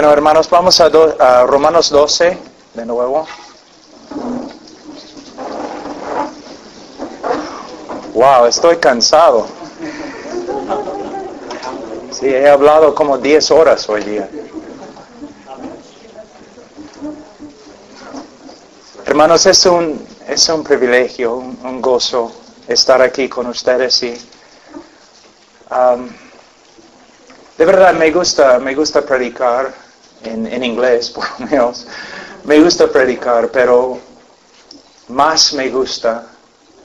Bueno, hermanos, vamos a, do- a Romanos 12 de nuevo. Wow, estoy cansado. Sí, he hablado como 10 horas hoy día. Hermanos, es un, es un privilegio, un, gozo estar aquí con ustedes y um, de verdad me gusta, me gusta predicar en, inglés, por lo menos. Me gusta predicar, pero más me gusta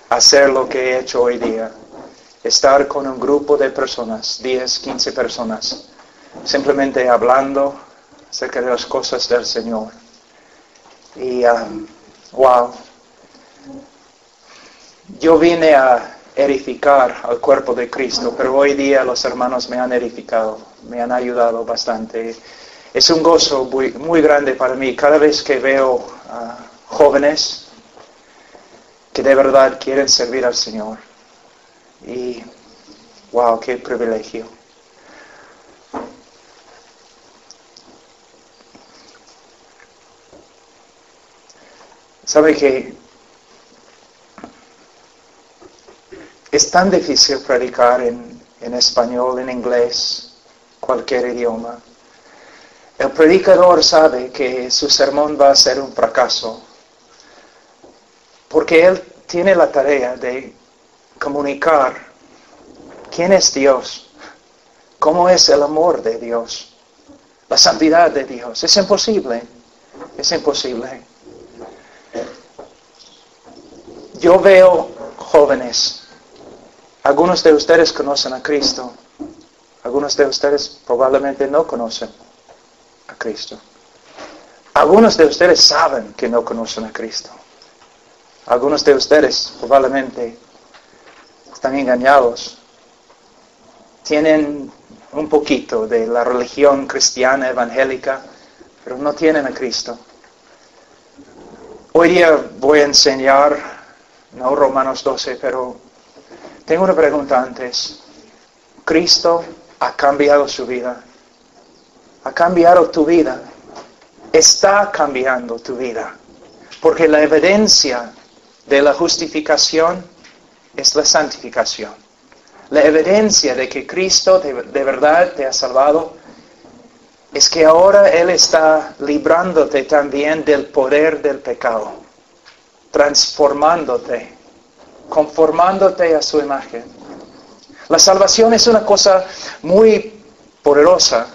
hacer lo que he hecho hoy día. Estar con un grupo de personas, 10, 15 personas, simplemente hablando acerca de las cosas del Señor. Y, um, wow, yo vine a edificar al cuerpo de Cristo, pero hoy día los hermanos me han edificado, me han ayudado bastante. Es un gozo muy, grande para mí cada vez que veo a jóvenes que de verdad quieren servir al Señor. Y, wow, qué privilegio. ¿Sabe que es tan difícil predicar en, en español, en inglés, cualquier idioma? El predicador sabe que su sermón va a ser un fracaso, porque él tiene la tarea de comunicar quién es Dios, cómo es el amor de Dios, la santidad de Dios. Es imposible, es imposible. Yo veo jóvenes, algunos de ustedes conocen a Cristo, algunos de ustedes probablemente no conocen Cristo. Algunos de ustedes saben que no conocen a Cristo. Algunos de ustedes probablemente están engañados. Tienen un poquito de la religión cristiana evangélica, pero no tienen a Cristo. Hoy día voy a enseñar, no Romanos 12, pero tengo una pregunta antes. ¿Cristo ha cambiado su vida? ¿Ha cambiado tu vida? Está cambiando tu vida. Porque la evidencia de la justificación es la santificación. La evidencia de que Cristo de, de, verdad te ha salvado es que ahora Él está librándote también del poder del pecado, transformándote, conformándote a su imagen. La salvación es una cosa muy poderosa.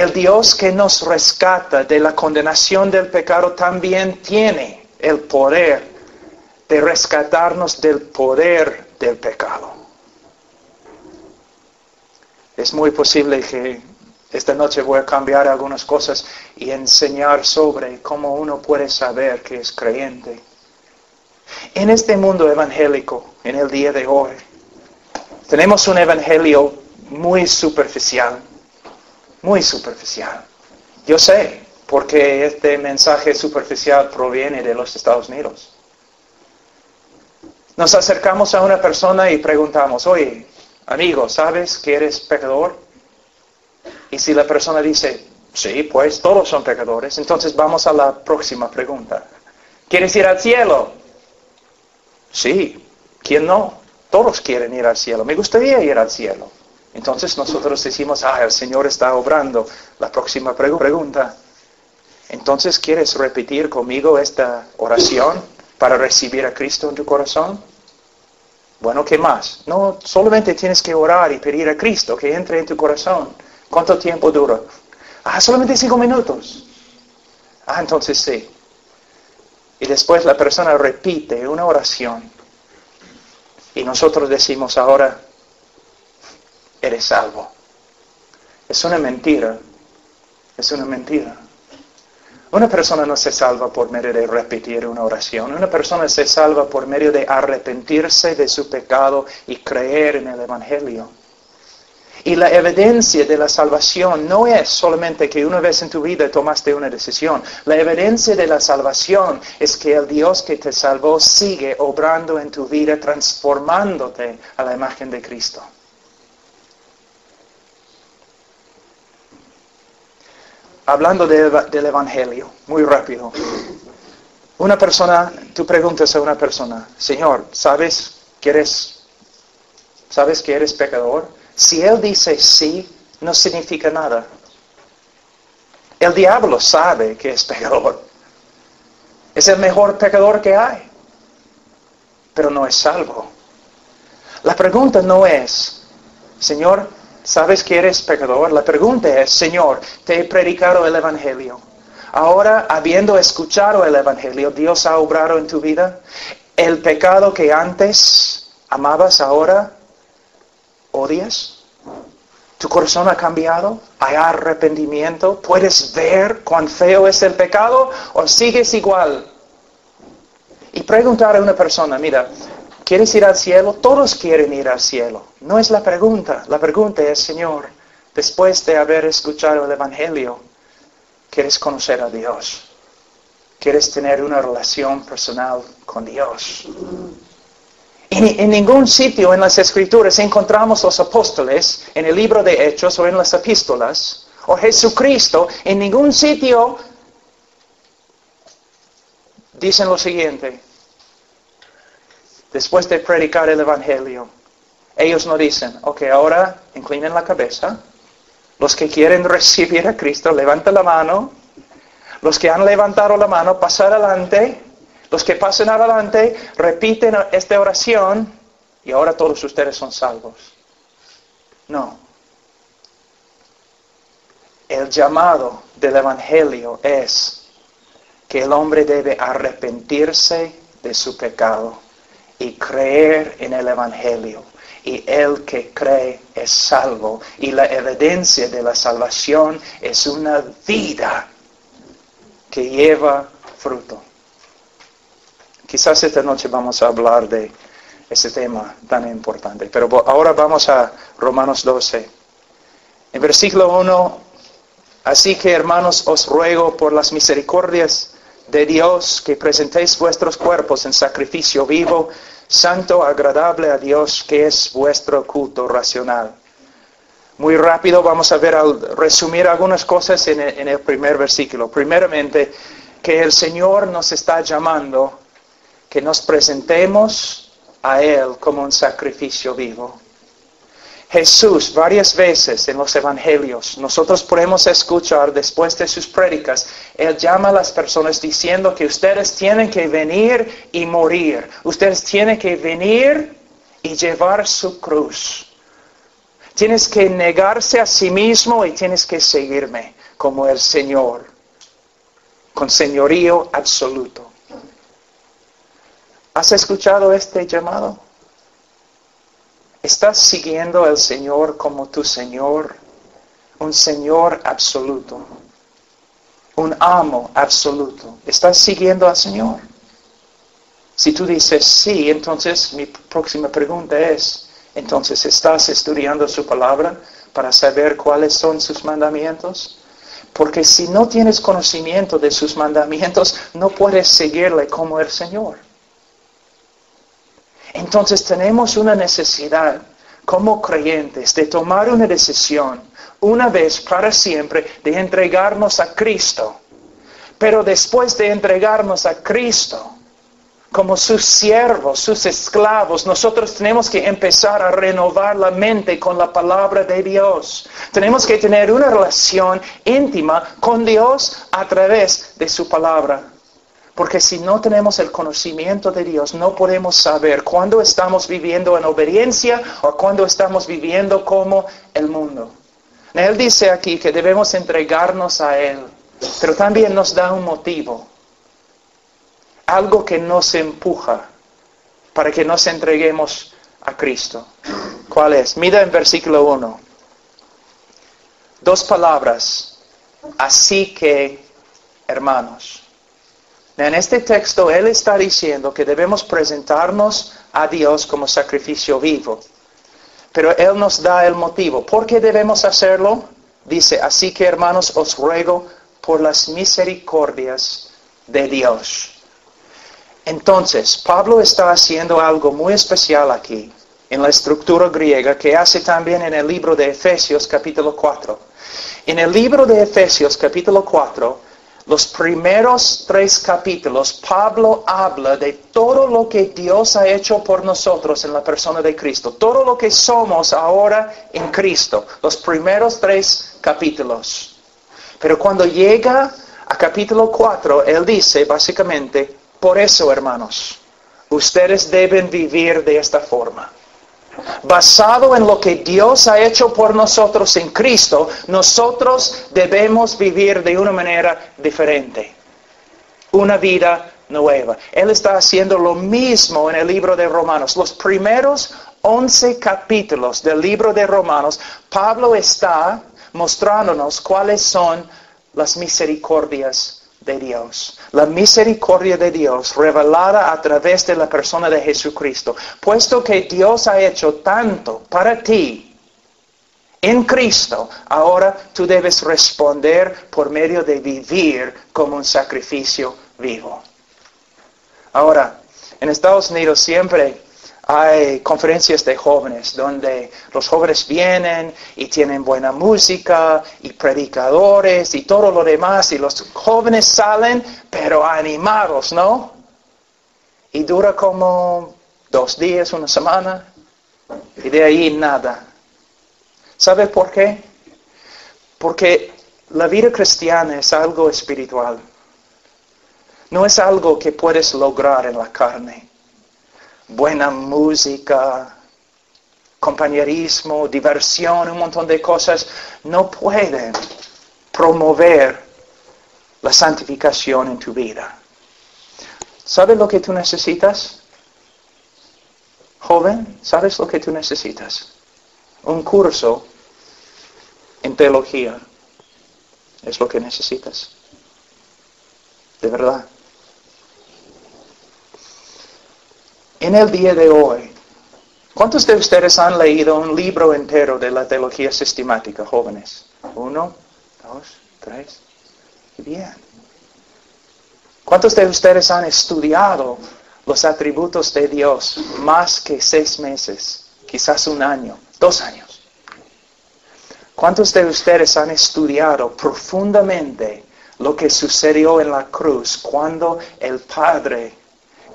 El Dios que nos rescata de la condenación del pecado también tiene el poder de rescatarnos del poder del pecado. Es muy posible que esta noche voy a cambiar algunas cosas y enseñar sobre cómo uno puede saber que es creyente. En este mundo evangélico, en el día de hoy, tenemos un evangelio muy superficial, muy superficial. Yo sé, porque este mensaje superficial proviene de los Estados Unidos. Nos acercamos a una persona y preguntamos, oye, amigo, ¿sabes que eres pecador? Y si la persona dice, sí, pues todos son pecadores, entonces vamos a la próxima pregunta. ¿Quieres ir al cielo? Sí, ¿quién no? Todos quieren ir al cielo. Me gustaría ir al cielo. Entonces nosotros decimos, ah, el Señor está obrando. La próxima pregu pregunta. Entonces, ¿quieres repetir conmigo esta oración para recibir a Cristo en tu corazón? Bueno, ¿qué más? No, solamente tienes que orar y pedir a Cristo que entre en tu corazón. ¿Cuánto tiempo dura? Ah, solamente cinco minutos. Ah, entonces sí. Y después la persona repite una oración. Y nosotros decimos ahora, eres salvo. Es una mentira. Es una mentira. Una persona no se salva por medio de repetir una oración. Una persona se salva por medio de arrepentirse de su pecado y creer en el Evangelio. Y la evidencia de la salvación no es solamente que una vez en tu vida tomaste una decisión. La evidencia de la salvación es que el Dios que te salvó sigue obrando en tu vida, transformándote a la imagen de Cristo. Hablando del Evangelio, muy rápido. Una persona, tú preguntas a una persona, Señor, ¿sabes que eres, sabes que eres pecador? Si él dice sí, no significa nada. El diablo sabe que es pecador. Es el mejor pecador que hay, pero no es salvo. La pregunta no es, Señor, ¿sabes que eres pecador? La pregunta es, Señor, te he predicado el Evangelio. Ahora, habiendo escuchado el Evangelio, Dios ha obrado en tu vida. El pecado que antes amabas, ahora odias. Tu corazón ha cambiado, hay arrepentimiento, puedes ver cuán feo es el pecado o sigues igual. Y preguntar a una persona, mira, ¿quieres ir al cielo? Todos quieren ir al cielo. No es la pregunta. La pregunta es, Señor, después de haber escuchado el Evangelio, ¿quieres conocer a Dios? ¿Quieres tener una relación personal con Dios? En, ningún sitio en las escrituras encontramos los apóstoles, en el libro de Hechos o en las epístolas, o Jesucristo, en ningún sitio dicen lo siguiente. Después de predicar el Evangelio, ellos no dicen, ok, ahora inclinen la cabeza. Los que quieren recibir a Cristo, levanten la mano. Los que han levantado la mano, pasar adelante. Los que pasen adelante repiten esta oración y ahora todos ustedes son salvos. No. El llamado del Evangelio es que el hombre debe arrepentirse de su pecado y creer en el Evangelio. Y el que cree es salvo. Y la evidencia de la salvación es una vida que lleva fruto. Quizás esta noche vamos a hablar de ese tema tan importante. Pero ahora vamos a Romanos 12. En versículo 1, así que hermanos os ruego por las misericordias de Dios que presentéis vuestros cuerpos en sacrificio vivo, santo, agradable a Dios, que es vuestro culto racional. Muy rápido vamos a ver, al resumir algunas cosas en el, en el primer versículo. Primeramente, que el Señor nos está llamando que nos presentemos a Él como un sacrificio vivo. Jesús varias veces en los evangelios, nosotros podemos escuchar después de sus prédicas, Él llama a las personas diciendo que ustedes tienen que venir y morir, ustedes tienen que venir y llevar su cruz. Tienes que negarse a sí mismo y tienes que seguirme como el Señor, con señorío absoluto. ¿Has escuchado este llamado? ¿Estás siguiendo al Señor como tu Señor? Un Señor absoluto. Un amo absoluto. ¿Estás siguiendo al Señor? Si tú dices sí, entonces mi próxima pregunta es, entonces ¿estás estudiando su palabra para saber cuáles son sus mandamientos? Porque si no tienes conocimiento de sus mandamientos, no puedes seguirle como el Señor. Entonces tenemos una necesidad como creyentes de tomar una decisión una vez para siempre de entregarnos a Cristo. Pero después de entregarnos a Cristo, como sus siervos, sus esclavos, nosotros tenemos que empezar a renovar la mente con la palabra de Dios. Tenemos que tener una relación íntima con Dios a través de su palabra. Porque si no tenemos el conocimiento de Dios, no podemos saber cuándo estamos viviendo en obediencia o cuándo estamos viviendo como el mundo. Él dice aquí que debemos entregarnos a Él, pero también nos da un motivo, algo que nos empuja para que nos entreguemos a Cristo. ¿Cuál es? Mira en versículo 1. Dos palabras. Así que, hermanos. En este texto Él está diciendo que debemos presentarnos a Dios como sacrificio vivo. Pero Él nos da el motivo. ¿Por qué debemos hacerlo? Dice, así que hermanos os ruego por las misericordias de Dios. Entonces, Pablo está haciendo algo muy especial aquí, en la estructura griega, que hace también en el libro de Efesios capítulo 4. En el libro de Efesios capítulo 4, los primeros tres capítulos, Pablo habla de todo lo que Dios ha hecho por nosotros en la persona de Cristo, todo lo que somos ahora en Cristo, los primeros tres capítulos. Pero cuando llega a capítulo 4, él dice básicamente, por eso hermanos, ustedes deben vivir de esta forma. Basado en lo que Dios ha hecho por nosotros en Cristo, nosotros debemos vivir de una manera diferente. Una vida nueva. Él está haciendo lo mismo en el libro de Romanos. Los primeros 11 capítulos del libro de Romanos, Pablo está mostrándonos cuáles son las misericordias de Dios. La misericordia de Dios revelada a través de la persona de Jesucristo. Puesto que Dios ha hecho tanto para ti en Cristo, ahora tú debes responder por medio de vivir como un sacrificio vivo. Ahora, en Estados Unidos siempre hay conferencias de jóvenes donde los jóvenes vienen y tienen buena música y predicadores y todo lo demás y los jóvenes salen pero animados, ¿no? Y dura como dos días, una semana y de ahí nada. ¿Sabe por qué? Porque la vida cristiana es algo espiritual. No es algo que puedes lograr en la carne buena música, compañerismo, diversión, un montón de cosas, no pueden promover la santificación en tu vida. ¿Sabes lo que tú necesitas? Joven, ¿sabes lo que tú necesitas? Un curso en teología es lo que necesitas. De verdad. En el día de hoy, ¿cuántos de ustedes han leído un libro entero de la teología sistemática, jóvenes? Uno, dos, tres. Bien. ¿Cuántos de ustedes han estudiado los atributos de Dios más que seis meses, quizás un año, dos años? ¿Cuántos de ustedes han estudiado profundamente lo que sucedió en la cruz cuando el Padre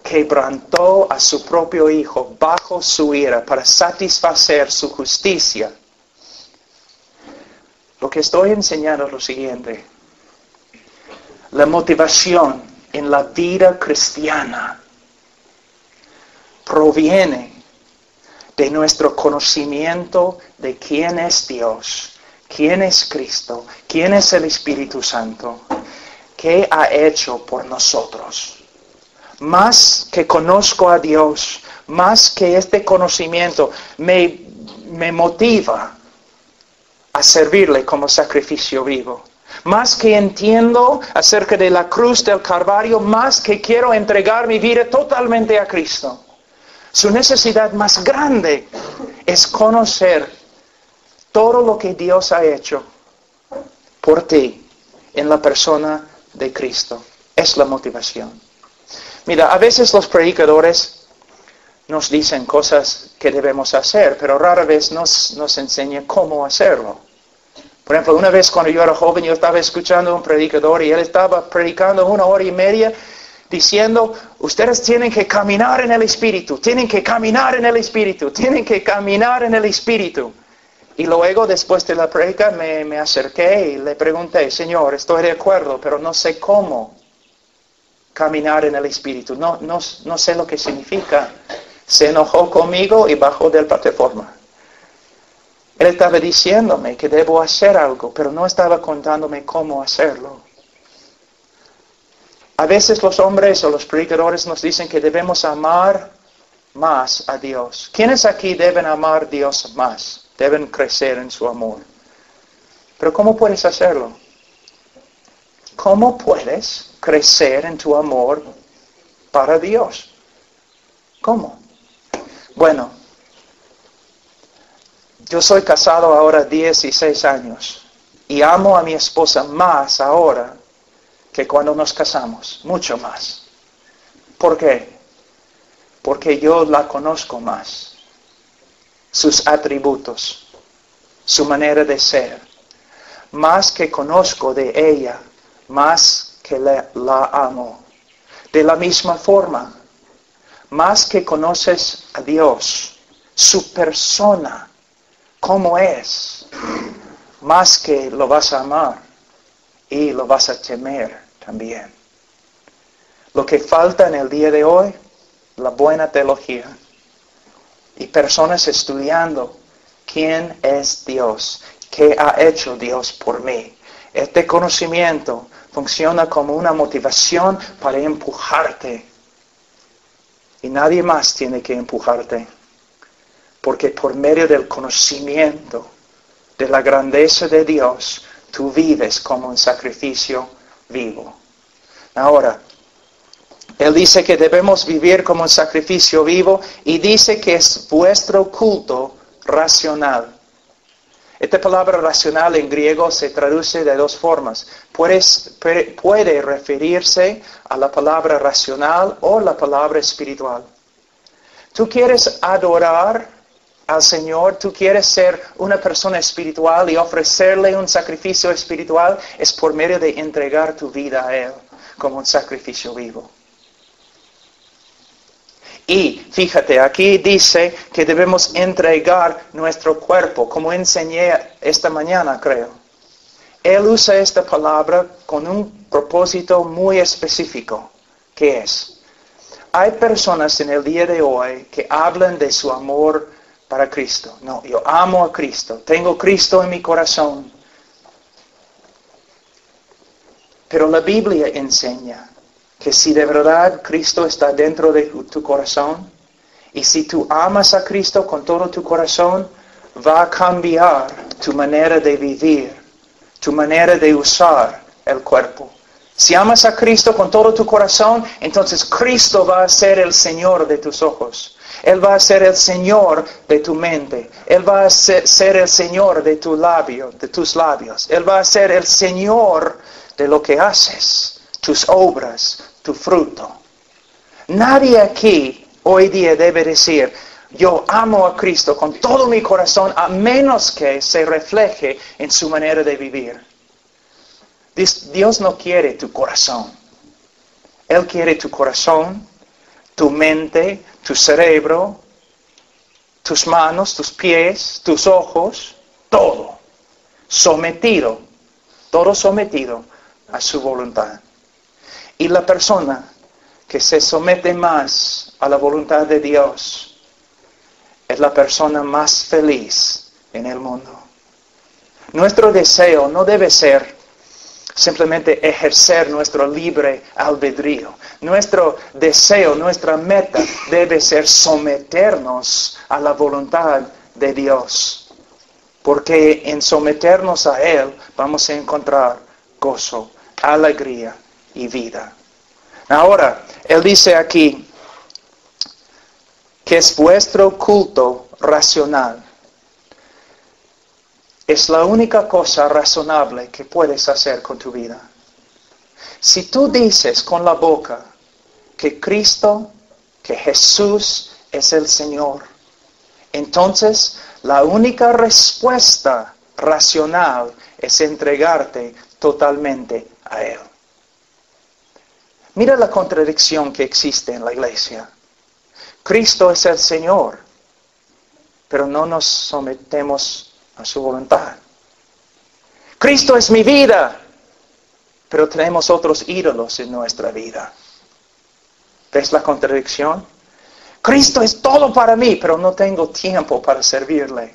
quebrantó a su propio Hijo bajo su ira para satisfacer su justicia. Lo que estoy enseñando es lo siguiente. La motivación en la vida cristiana proviene de nuestro conocimiento de quién es Dios, quién es Cristo, quién es el Espíritu Santo, qué ha hecho por nosotros más que conozco a Dios, más que este conocimiento me, me motiva a servirle como sacrificio vivo. Más que entiendo acerca de la cruz del Calvario, más que quiero entregar mi vida totalmente a Cristo. Su necesidad más grande es conocer todo lo que Dios ha hecho por ti en la persona de Cristo. Es la motivación. Mira, a veces los predicadores nos dicen cosas que debemos hacer, pero rara vez nos, enseñan cómo hacerlo. Por ejemplo, una vez cuando yo era joven, yo estaba escuchando a un predicador y él estaba predicando una hora y media diciendo, ustedes tienen que caminar en el Espíritu, tienen que caminar en el Espíritu, tienen que caminar en el Espíritu. Y luego, después de la predica, me acerqué y le pregunté, Señor, estoy de acuerdo, pero no sé cómo caminar en el Espíritu. No, no, no sé lo que significa. Se enojó conmigo y bajó de la plataforma. Él estaba diciéndome que debo hacer algo, pero no estaba contándome cómo hacerlo. A veces los hombres o los predicadores nos dicen que debemos amar más a Dios. ¿Quiénes aquí deben amar a Dios más? Deben crecer en su amor. Pero ¿cómo puedes hacerlo? ¿Cómo puedes crecer en tu amor para Dios? ¿Cómo? Bueno, yo soy casado ahora 16 años y amo a mi esposa más ahora que cuando nos casamos, mucho más. ¿Por qué? Porque yo la conozco más, sus atributos, su manera de ser, más que conozco de ella, más que la, la amo. De la misma forma, más que conoces a Dios, su persona, cómo es, más que lo vas a amar y lo vas a temer también. Lo que falta en el día de hoy, la buena teología y personas estudiando quién es Dios, qué ha hecho Dios por mí. Este conocimiento funciona como una motivación para empujarte. Y nadie más tiene que empujarte. Porque por medio del conocimiento de la grandeza de Dios, tú vives como un sacrificio vivo. Ahora, Él dice que debemos vivir como un sacrificio vivo y dice que es vuestro culto racional. Esta palabra racional en griego se traduce de dos formas. Puede referirse a la palabra racional o la palabra espiritual. Tú quieres adorar al Señor, tú quieres ser una persona espiritual y ofrecerle un sacrificio espiritual, es por medio de entregar tu vida a Él como un sacrificio vivo. Y fíjate, aquí dice que debemos entregar nuestro cuerpo, como enseñé esta mañana, creo. Él usa esta palabra con un propósito muy específico, que es, hay personas en el día de hoy que hablan de su amor para Cristo. No, yo amo a Cristo, tengo Cristo en mi corazón. Pero la Biblia enseña que si de verdad Cristo está dentro de tu corazón, y si tú amas a Cristo con todo tu corazón, va a cambiar tu manera de vivir, tu manera de usar el cuerpo. Si amas a Cristo con todo tu corazón, entonces Cristo va a ser el Señor de tus ojos. Él va a ser el Señor de tu mente. Él va a ser, el Señor de de tus labios. Él va a ser el Señor de lo que haces, tus obras, tu fruto. Nadie aquí hoy día debe decir, yo amo a Cristo con todo mi corazón, a menos que se refleje en su manera de vivir. Dios no quiere tu corazón. Él quiere tu corazón, tu mente, tu cerebro, tus manos, tus pies, tus ojos, todo sometido, todo sometido a su voluntad. Y la persona que se somete más a la voluntad de Dios es la persona más feliz en el mundo. Nuestro deseo no debe ser simplemente ejercer nuestro libre albedrío. Nuestro deseo, nuestra meta debe ser someternos a la voluntad de Dios. Porque en someternos a Él vamos a encontrar gozo, alegría y vida. Ahora, Él dice aquí que es vuestro culto racional. Es la única cosa razonable que puedes hacer con tu vida. Si tú dices con la boca que Cristo, que Jesús es el Señor, entonces la única respuesta racional es entregarte totalmente a Él. Mira la contradicción que existe en la iglesia. Cristo es el Señor, pero no nos sometemos a su voluntad. Cristo es mi vida, pero tenemos otros ídolos en nuestra vida. ¿Ves la contradicción? Cristo es todo para mí, pero no tengo tiempo para servirle.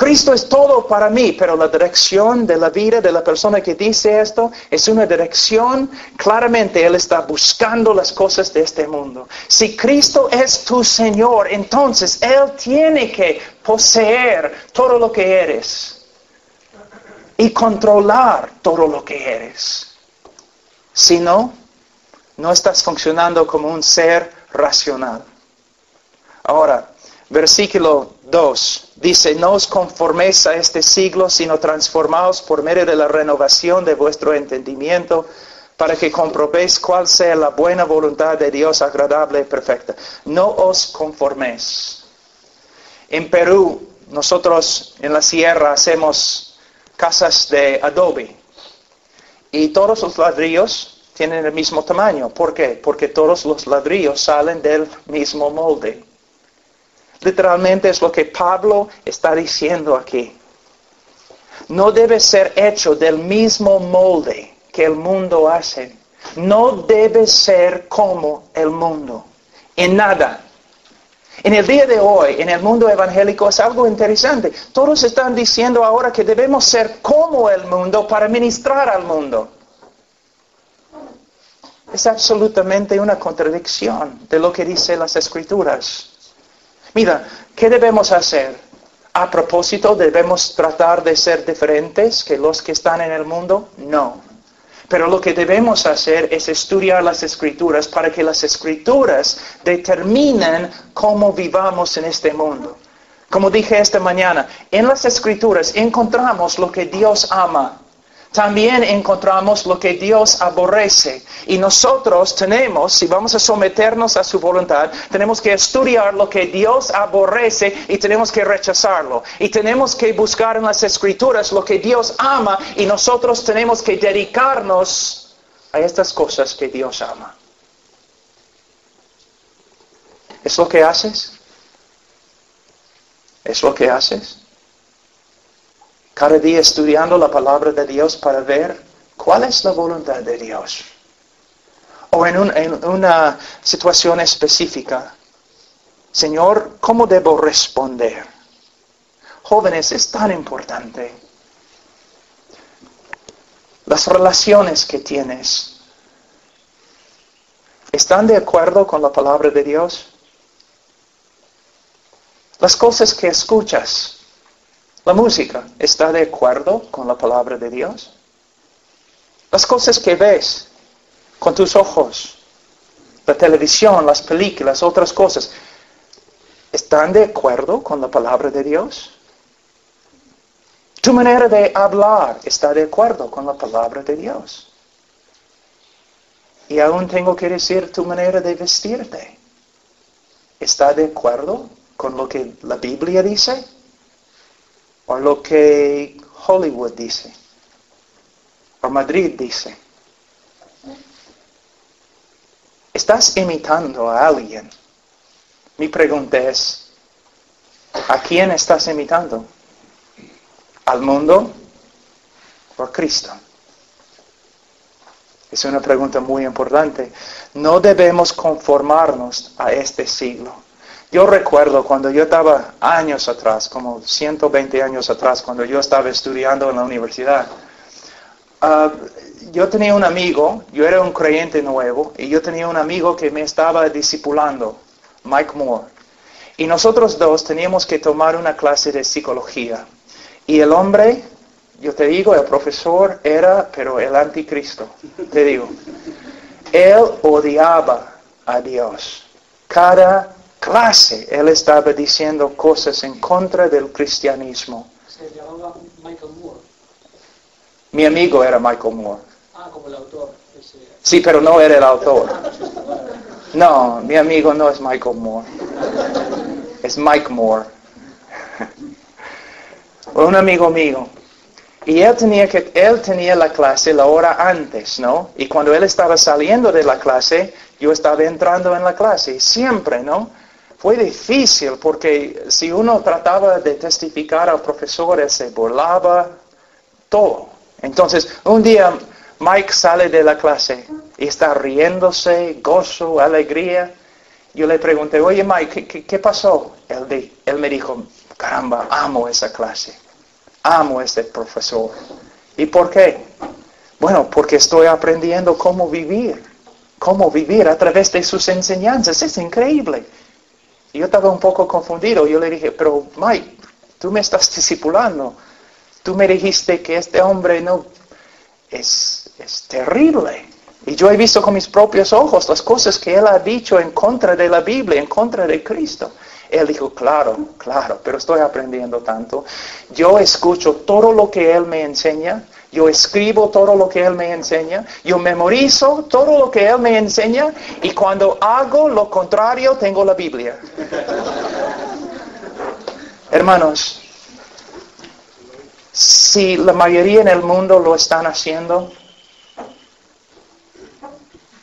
Cristo es todo para mí, pero la dirección de la vida de la persona que dice esto es una dirección, claramente Él está buscando las cosas de este mundo. Si Cristo es tu Señor, entonces Él tiene que poseer todo lo que eres y controlar todo lo que eres. Si no, no estás funcionando como un ser racional. Ahora, versículo 2 dice, no os conforméis a este siglo, sino transformaos por medio de la renovación de vuestro entendimiento, para que comprobéis cuál sea la buena voluntad de Dios agradable y perfecta. No os conforméis. En Perú, nosotros en la sierra hacemos casas de adobe. Y todos los ladrillos tienen el mismo tamaño. ¿Por qué? Porque todos los ladrillos salen del mismo molde. Literalmente es lo que Pablo está diciendo aquí. No debe ser hecho del mismo molde que el mundo hace. No debe ser como el mundo. En nada. En el día de hoy, en el mundo evangélico, es algo interesante. Todos están diciendo ahora que debemos ser como el mundo para ministrar al mundo. Es absolutamente una contradicción de lo que dicen las escrituras. Mira, ¿qué debemos hacer? A propósito, ¿debemos tratar de ser diferentes que los que están en el mundo? No. Pero lo que debemos hacer es estudiar las escrituras para que las escrituras determinen cómo vivamos en este mundo. Como dije esta mañana, en las escrituras encontramos lo que Dios ama también encontramos lo que Dios aborrece. Y nosotros tenemos, si vamos a someternos a su voluntad, tenemos que estudiar lo que Dios aborrece y tenemos que rechazarlo. Y tenemos que buscar en las escrituras lo que Dios ama y nosotros tenemos que dedicarnos a estas cosas que Dios ama. ¿Es lo que haces? ¿Es lo que haces? Cada día estudiando la palabra de Dios para ver cuál es la voluntad de Dios. O en, una situación específica, Señor, ¿cómo debo responder? Jóvenes, es tan importante. Las relaciones que tienes, ¿están de acuerdo con la palabra de Dios? Las cosas que escuchas, la música está de acuerdo con la palabra de Dios. Las cosas que ves con tus ojos, la televisión, las películas, otras cosas, ¿están de acuerdo con la palabra de Dios? Tu manera de hablar está de acuerdo con la palabra de Dios. Y aún tengo que decir tu manera de vestirte. ¿Está de acuerdo con lo que la Biblia dice? O lo que Hollywood dice, o Madrid dice. Estás imitando a alguien. Mi pregunta es, ¿a quién estás imitando? ¿Al mundo o a Cristo? Es una pregunta muy importante. No debemos conformarnos a este siglo. Yo recuerdo cuando yo estaba años atrás, como 120 años atrás, cuando yo estaba estudiando en la universidad, ah, yo tenía un amigo, yo era un creyente nuevo, y yo tenía un amigo que me estaba discipulando, Mike Moore. Y nosotros dos teníamos que tomar una clase de psicología. Y el hombre, yo te digo, el profesor era, pero el anticristo, te digo. Él odiaba a Dios. Cada clase, él estaba diciendo cosas en contra del cristianismo. Se llamaba Michael Moore. Mi amigo era Michael Moore. Ah, como el autor. Sí, pero no era el autor. No, mi amigo no es Michael Moore. Es Mike Moore. Un amigo mío. Y él tenía, que, él tenía la clase la hora antes, ¿no? Y cuando él estaba saliendo de la clase, yo estaba entrando en la clase. Siempre, ¿no? Fue difícil porque si uno trataba de testificar al profesor, él se burlaba, todo. Entonces, un día Mike sale de la clase y está riéndose, gozo, alegría. Yo le pregunté, oye Mike, ¿qué, pasó? Él, él me dijo, caramba, amo esa clase, amo ese profesor. ¿Y por qué? Bueno, porque estoy aprendiendo cómo vivir, cómo vivir a través de sus enseñanzas. Es increíble. Y yo estaba un poco confundido. Yo le dije, pero Mike, tú me estás discipulando. Tú me dijiste que este hombre no es, es terrible. Y yo he visto con mis propios ojos las cosas que él ha dicho en contra de la Biblia, en contra de Cristo. Él dijo, claro, claro, pero estoy aprendiendo tanto. Yo escucho todo lo que Él me enseña, yo escribo todo lo que Él me enseña, yo memorizo todo lo que Él me enseña y cuando hago lo contrario tengo la Biblia. Hermanos, si la mayoría en el mundo lo están haciendo,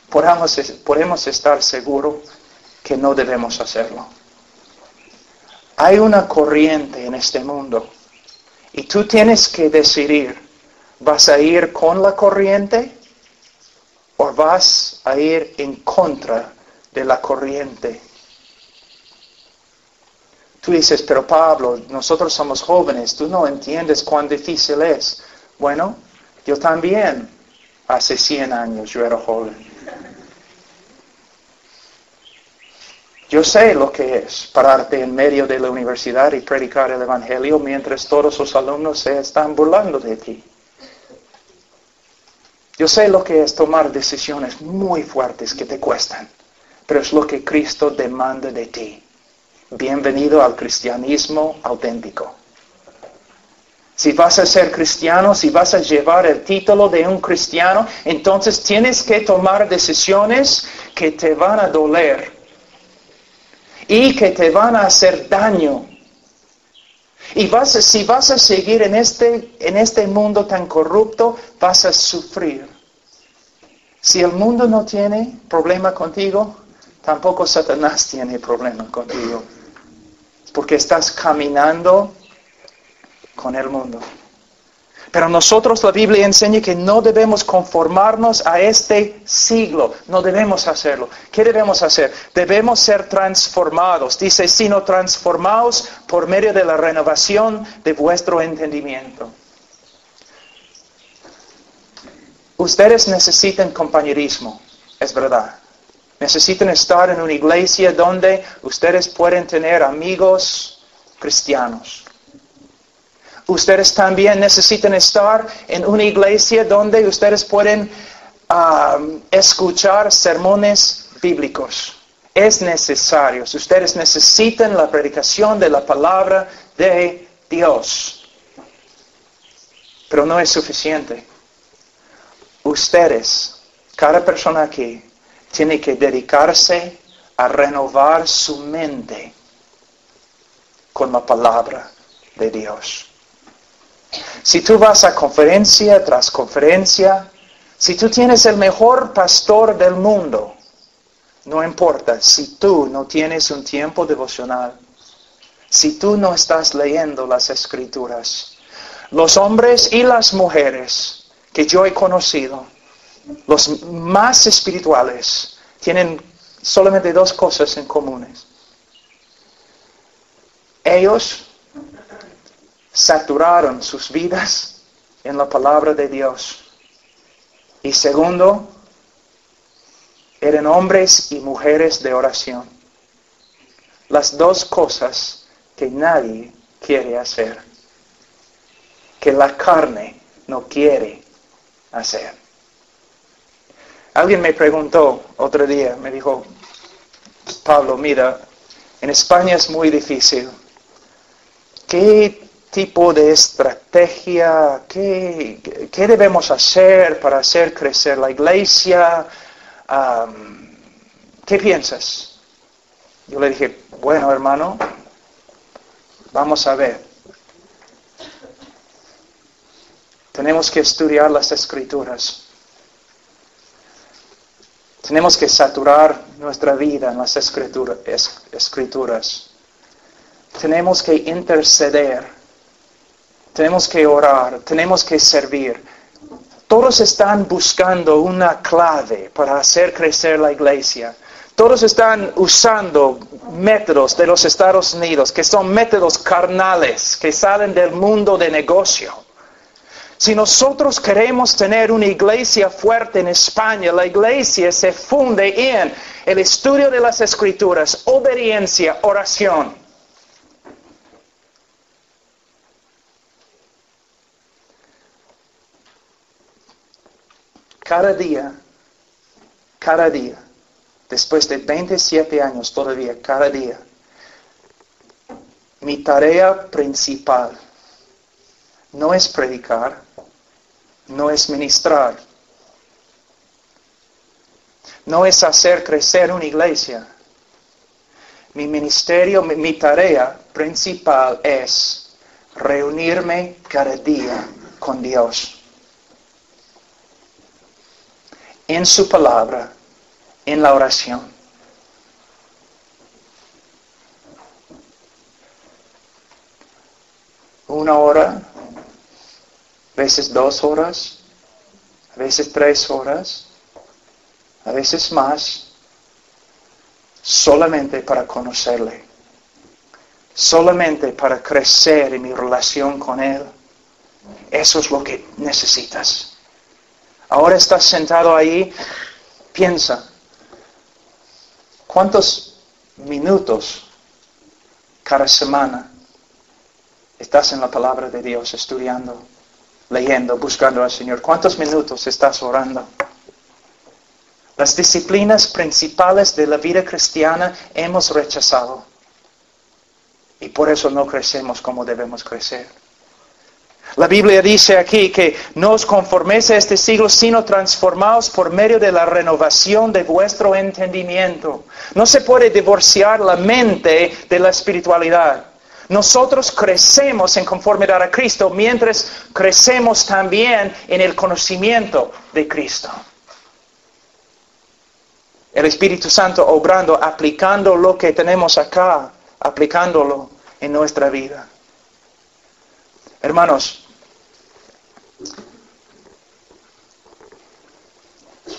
podemos, estar seguros que no debemos hacerlo. Hay una corriente en este mundo y tú tienes que decidir, ¿vas a ir con la corriente o vas a ir en contra de la corriente? Tú dices, pero Pablo, nosotros somos jóvenes, tú no entiendes cuán difícil es. Bueno, yo también, hace 100 años yo era joven. Yo sé lo que es pararte en medio de la universidad y predicar el Evangelio mientras todos los alumnos se están burlando de ti. Yo sé lo que es tomar decisiones muy fuertes que te cuestan, pero es lo que Cristo demanda de ti. Bienvenido al cristianismo auténtico. Si vas a ser cristiano, si vas a llevar el título de un cristiano, entonces tienes que tomar decisiones que te van a doler y que te van a hacer daño. Y vas si vas a seguir en este, en este mundo tan corrupto, vas a sufrir. Si el mundo no tiene problema contigo, tampoco Satanás tiene problema contigo. Porque estás caminando con el mundo. Pero nosotros la Biblia enseña que no debemos conformarnos a este siglo, no debemos hacerlo. ¿Qué debemos hacer? Debemos ser transformados. Dice, sino transformados por medio de la renovación de vuestro entendimiento. Ustedes necesitan compañerismo, es verdad. Necesitan estar en una iglesia donde ustedes pueden tener amigos cristianos. Ustedes también necesitan estar en una iglesia donde ustedes pueden um, escuchar sermones bíblicos. Es necesario. Ustedes necesitan la predicación de la palabra de Dios. Pero no es suficiente. Ustedes, cada persona aquí, tiene que dedicarse a renovar su mente con la palabra de Dios. Si tú vas a conferencia tras conferencia, si tú tienes el mejor pastor del mundo, no importa si tú no tienes un tiempo devocional, si tú no estás leyendo las escrituras. Los hombres y las mujeres que yo he conocido, los más espirituales, tienen solamente dos cosas en comunes. Ellos saturaron sus vidas en la palabra de Dios. Y segundo, eran hombres y mujeres de oración. Las dos cosas que nadie quiere hacer, que la carne no quiere hacer. Alguien me preguntó otro día, me dijo, Pablo, mira, en España es muy difícil. ¿Qué tipo de estrategia, qué, debemos hacer para hacer crecer la iglesia. ¿Qué piensas? Yo le dije, bueno hermano, vamos a ver. Tenemos que estudiar las escrituras. Tenemos que saturar nuestra vida en las escrituras. Tenemos que interceder tenemos que orar, tenemos que servir. Todos están buscando una clave para hacer crecer la iglesia. Todos están usando métodos de los Estados Unidos que son métodos carnales que salen del mundo de negocio. Si nosotros queremos tener una iglesia fuerte en España, la iglesia se funde en el estudio de las escrituras, obediencia, oración. Cada día, cada día, después de 27 años todavía, cada día, mi tarea principal no es predicar, no es ministrar, no es hacer crecer una iglesia. Mi ministerio, mi, tarea principal es reunirme cada día con Dios. En su palabra, en la oración. Una hora, a veces dos horas, a veces tres horas, a veces más, solamente para conocerle solamente para crecer en mi relación con Él. Eso es lo que necesitas. Ahora estás sentado ahí, piensa, ¿cuántos minutos cada semana estás en la palabra de Dios estudiando, leyendo, buscando al Señor? ¿Cuántos minutos estás orando? Las disciplinas principales de la vida cristiana hemos rechazado. Y por eso no crecemos como debemos crecer. La Biblia dice aquí que no os conforméis a este siglo, sino transformaos por medio de la renovación de vuestro entendimiento. No se puede divorciar la mente de la espiritualidad. Nosotros crecemos en conformidad a Cristo mientras crecemos también en el conocimiento de Cristo. El Espíritu Santo obrando, aplicando lo que tenemos acá aplicándolo en nuestra vida. Hermanos,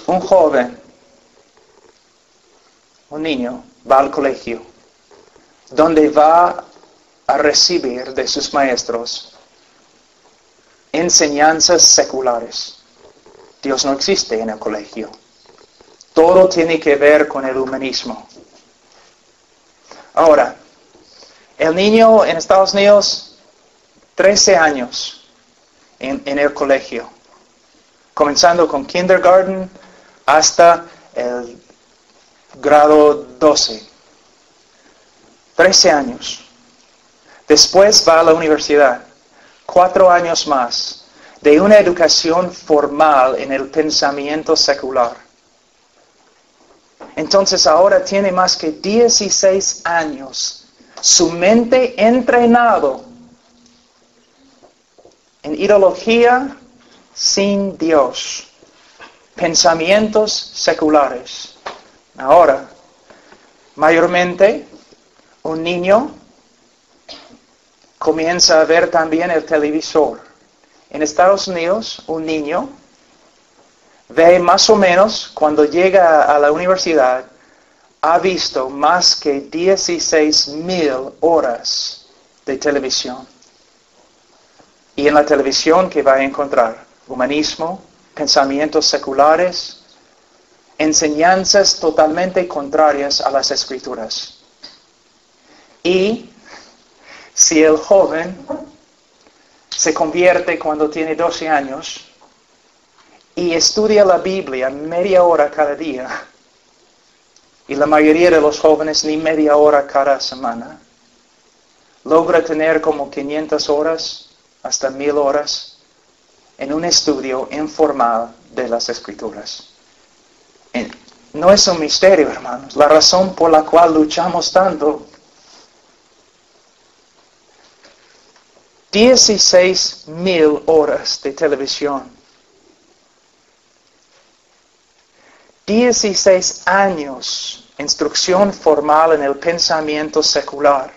un joven, un niño, va al colegio, donde va a recibir de sus maestros enseñanzas seculares. Dios no existe en el colegio. Todo tiene que ver con el humanismo. Ahora, el niño en Estados Unidos, 13 años en, el colegio, comenzando con kindergarten hasta el grado 12. 13 años. Después va a la universidad, cuatro años más, de una educación formal en el pensamiento secular. Entonces ahora tiene más que 16 años su mente entrenado en ideología sin Dios, pensamientos seculares. Ahora, mayormente, un niño comienza a ver también el televisor. En Estados Unidos, un niño ve más o menos cuando llega a la universidad ha visto más que 16 mil horas de televisión. Y en la televisión que va a encontrar humanismo, pensamientos seculares, enseñanzas totalmente contrarias a las escrituras. Y si el joven se convierte cuando tiene 12 años y estudia la Biblia media hora cada día, y la mayoría de los jóvenes ni media hora cada semana. Logra tener como 500 horas hasta 1000 horas en un estudio informal de las escrituras. No es un misterio, hermanos, la razón por la cual luchamos tanto. 16 mil horas de televisión 16 años instrucción formal en el pensamiento secular.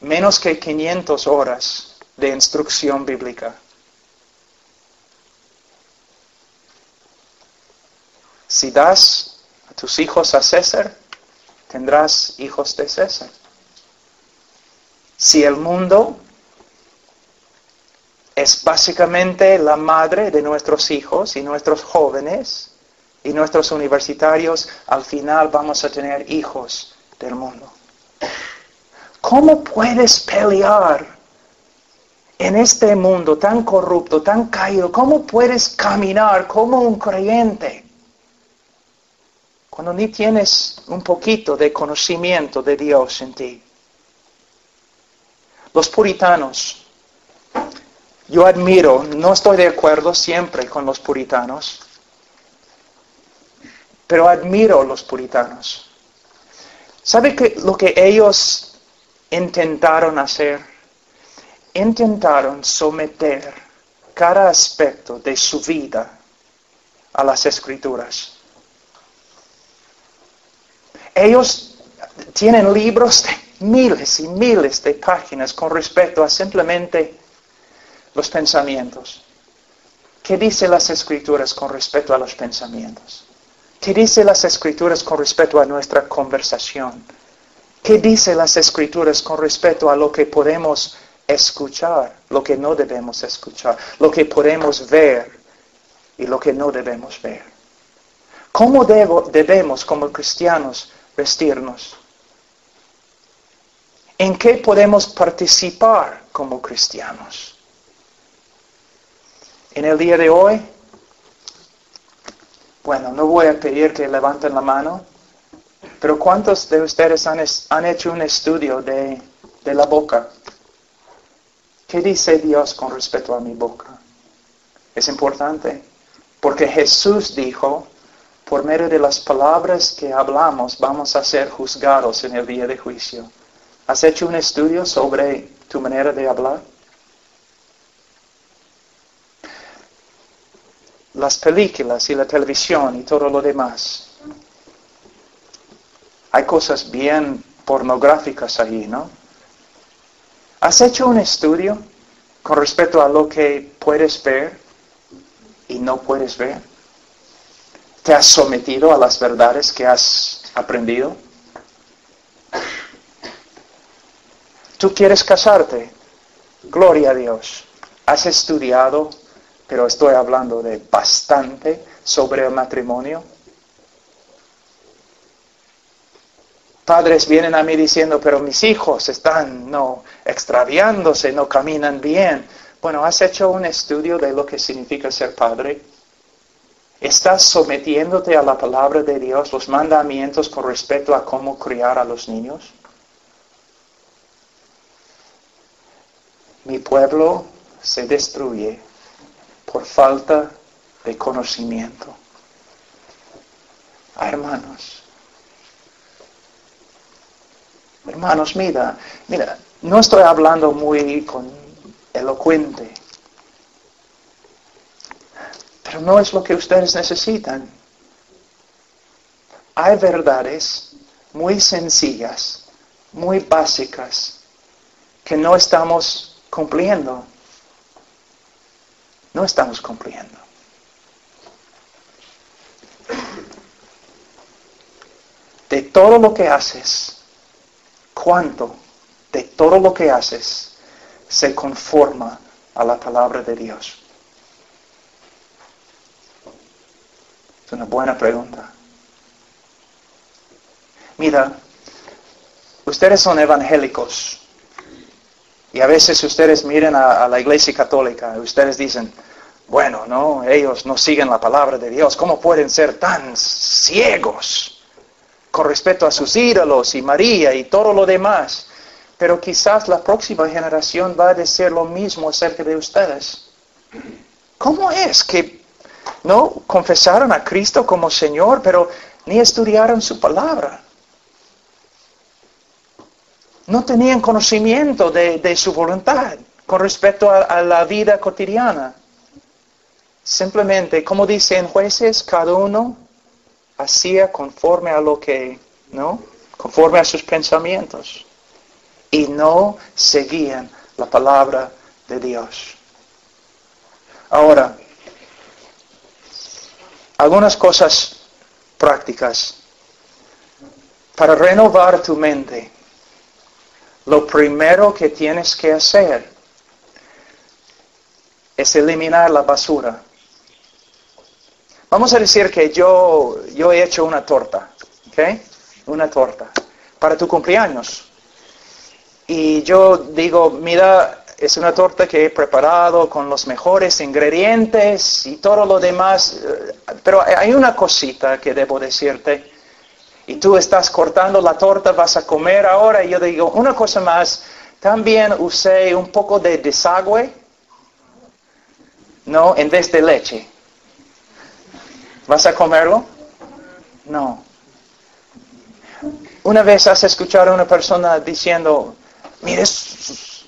Menos que 500 horas de instrucción bíblica. Si das a tus hijos a César, tendrás hijos de César. Si el mundo es básicamente la madre de nuestros hijos y nuestros jóvenes y nuestros universitarios. Al final vamos a tener hijos del mundo. ¿Cómo puedes pelear en este mundo tan corrupto, tan caído? ¿Cómo puedes caminar como un creyente cuando ni tienes un poquito de conocimiento de Dios en ti? Los puritanos yo admiro, no estoy de acuerdo siempre con los puritanos, pero admiro a los puritanos. ¿Sabe lo que ellos intentaron hacer? Intentaron someter cada aspecto de su vida a las escrituras. Ellos tienen libros de miles y miles de páginas con respecto a simplemente los pensamientos. ¿Qué dice las escrituras con respecto a los pensamientos? ¿Qué dice las escrituras con respecto a nuestra conversación? ¿Qué dice las escrituras con respecto a lo que podemos escuchar, lo que no debemos escuchar, lo que podemos ver y lo que no debemos ver? ¿Cómo debemos como cristianos vestirnos? ¿En qué podemos participar como cristianos? En el día de hoy, bueno, no voy a pedir que levanten la mano, pero ¿cuántos de ustedes han, hecho un estudio de, la boca? ¿Qué dice Dios con respecto a mi boca? Es importante, porque Jesús dijo, por medio de las palabras que hablamos vamos a ser juzgados en el día de juicio. ¿Has hecho un estudio sobre tu manera de hablar? Las películas y la televisión y todo lo demás. Hay cosas bien pornográficas ahí, ¿no? ¿Has hecho un estudio con respecto a lo que puedes ver y no puedes ver? ¿Te has sometido a las verdades que has aprendido? Tú quieres casarte. Gloria a Dios. Has estudiado, pero estoy hablando de bastante sobre el matrimonio. Padres vienen a mí diciendo, pero mis hijos están no extraviándose, no caminan bien. Bueno, ¿has hecho un estudio de lo que significa ser padre? ¿Estás sometiéndote a la palabra de Dios, los mandamientos con respecto a cómo criar a los niños? Mi pueblo se destruye por falta de conocimiento. Ah, hermanos, hermanos, mira, mira, no estoy hablando muy con elocuente, pero no es lo que ustedes necesitan. Hay verdades muy sencillas, muy básicas, que no estamos cumpliendo. No estamos cumpliendo. De todo lo que haces, cuánto de todo lo que haces se conforma a la palabra de Dios. Es una buena pregunta. Mira, ustedes son evangélicos. Y a veces ustedes miren a, la iglesia católica, y ustedes dicen, bueno, no, ellos no siguen la palabra de Dios, ¿cómo pueden ser tan ciegos con respecto a sus ídolos y María y todo lo demás? Pero quizás la próxima generación va a decir lo mismo acerca de ustedes. ¿Cómo es que no confesaron a Cristo como Señor, pero ni estudiaron su palabra? no tenían conocimiento de, su voluntad con respecto a, la vida cotidiana. Simplemente, como dicen jueces, cada uno hacía conforme a lo que, ¿no? Conforme a sus pensamientos. Y no seguían la palabra de Dios. Ahora, algunas cosas prácticas para renovar tu mente lo primero que tienes que hacer es eliminar la basura. Vamos a decir que yo, yo he hecho una torta, ¿ok? Una torta para tu cumpleaños. Y yo digo, mira, es una torta que he preparado con los mejores ingredientes y todo lo demás. Eh, pero hay una cosita que debo decirte y tú estás cortando la torta, vas a comer ahora. Y yo digo, una cosa más, también usé un poco de desagüe, no, en vez de leche. ¿Vas a comerlo? No. Una vez has escuchado a una persona diciendo, Mira, es,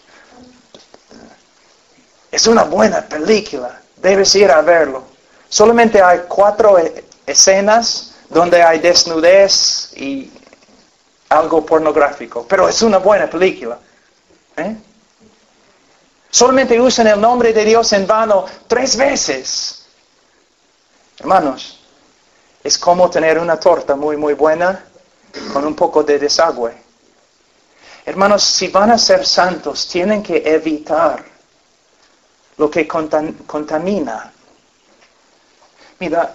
es una buena película. Debes ir a verlo. Solamente hay cuatro e- escenas donde hay desnudez y algo pornográfico. Pero es una buena película. ¿eh? Solamente usan el nombre de Dios en vano tres veces. Hermanos, es como tener una torta muy, muy buena con un poco de desagüe. Hermanos, si van a ser santos, tienen que evitar lo que contam- contamina. Mira,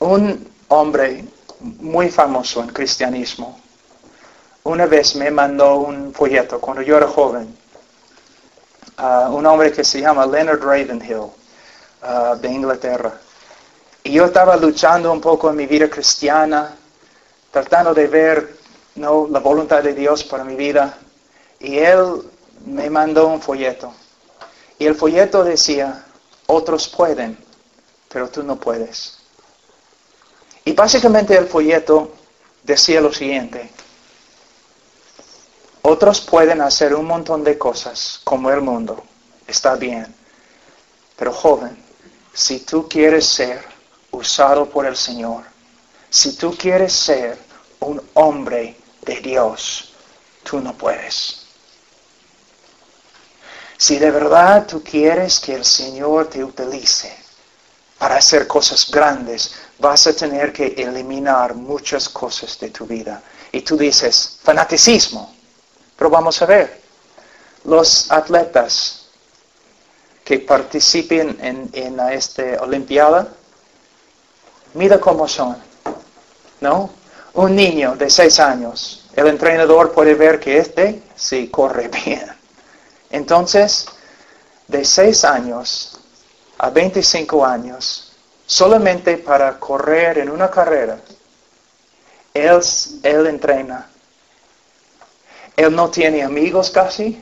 un hombre muy famoso en cristianismo una vez me mandó un folleto cuando yo era joven. a un hombre que se llama Leonard Ravenhill ah, de Inglaterra. Y yo estaba luchando un poco en mi vida cristiana, tratando de ver ¿no? la voluntad de Dios para mi vida. Y él me mandó un folleto. Y el folleto decía, otros pueden, pero tú no puedes. Y básicamente el folleto decía lo siguiente. Otros pueden hacer un montón de cosas como el mundo. Está bien. Pero joven, si tú quieres ser usado por el Señor, si tú quieres ser un hombre de Dios, tú no puedes. Si de verdad tú quieres que el Señor te utilice para hacer cosas grandes, vas a tener que eliminar muchas cosas de tu vida. Y tú dices, fanaticismo. Pero vamos a ver, los atletas que participen en, en esta Olimpiada, mira cómo son, ¿no? Un niño de seis años, el entrenador puede ver que este sí corre bien. Entonces, de seis años a 25 años, solamente para correr en una carrera, él, él entrena. Él no tiene amigos casi.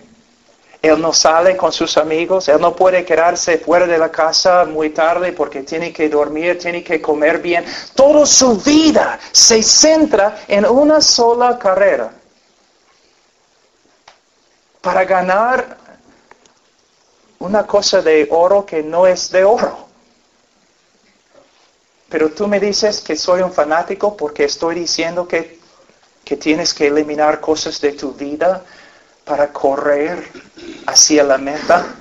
Él no sale con sus amigos. Él no puede quedarse fuera de la casa muy tarde porque tiene que dormir, tiene que comer bien. Toda su vida se centra en una sola carrera. Para ganar una cosa de oro que no es de oro. Pero tú me dices que soy un fanático porque estoy diciendo que, que tienes que eliminar cosas de tu vida para correr hacia la meta.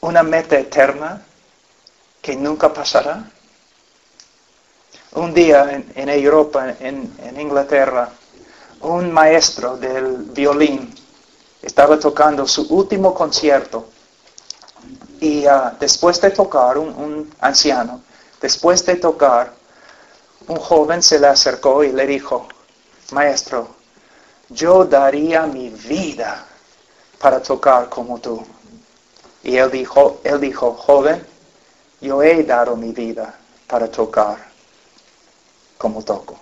Una meta eterna que nunca pasará. Un día en, Europa, en, Inglaterra, un maestro del violín estaba tocando su último concierto y uh, después de tocar, un, anciano, después de tocar, un joven se le acercó y le dijo, maestro, yo daría mi vida para tocar como tú. Y él dijo, él dijo, joven, yo he dado mi vida para tocar como toco.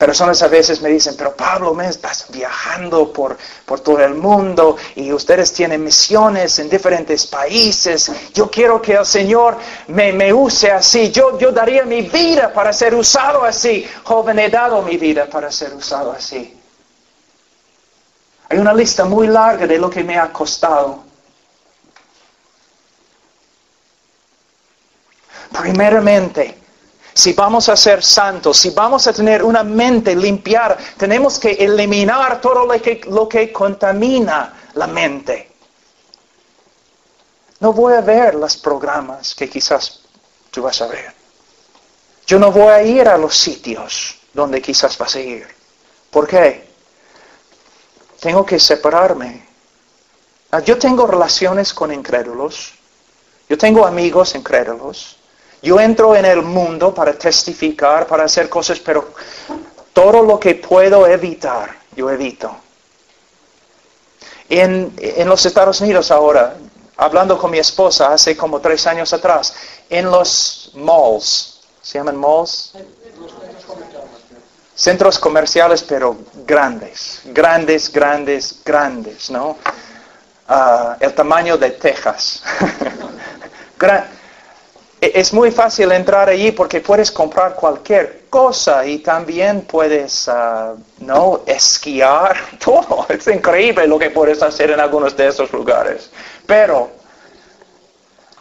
Personas a veces me dicen, pero Pablo, me estás viajando por, por todo el mundo y ustedes tienen misiones en diferentes países. Yo quiero que el Señor me, me use así. Yo, yo daría mi vida para ser usado así. Joven, he dado mi vida para ser usado así. Hay una lista muy larga de lo que me ha costado. Primeramente, si vamos a ser santos, si vamos a tener una mente limpiar, tenemos que eliminar todo lo que, lo que contamina la mente. No voy a ver los programas que quizás tú vas a ver. Yo no voy a ir a los sitios donde quizás vas a ir. ¿Por qué? Tengo que separarme. Yo tengo relaciones con incrédulos. Yo tengo amigos incrédulos. Yo entro en el mundo para testificar, para hacer cosas, pero todo lo que puedo evitar, yo evito. En, en, los Estados Unidos ahora, hablando con mi esposa hace como tres años atrás, en los malls, ¿se llaman malls? Centros comerciales, pero grandes, grandes, grandes, grandes, ¿no? Uh, el tamaño de Texas. es muy fácil entrar allí porque puedes comprar cualquier cosa y también puedes, ah, ¿no? Esquiar, todo. Es increíble lo que puedes hacer en algunos de esos lugares. Pero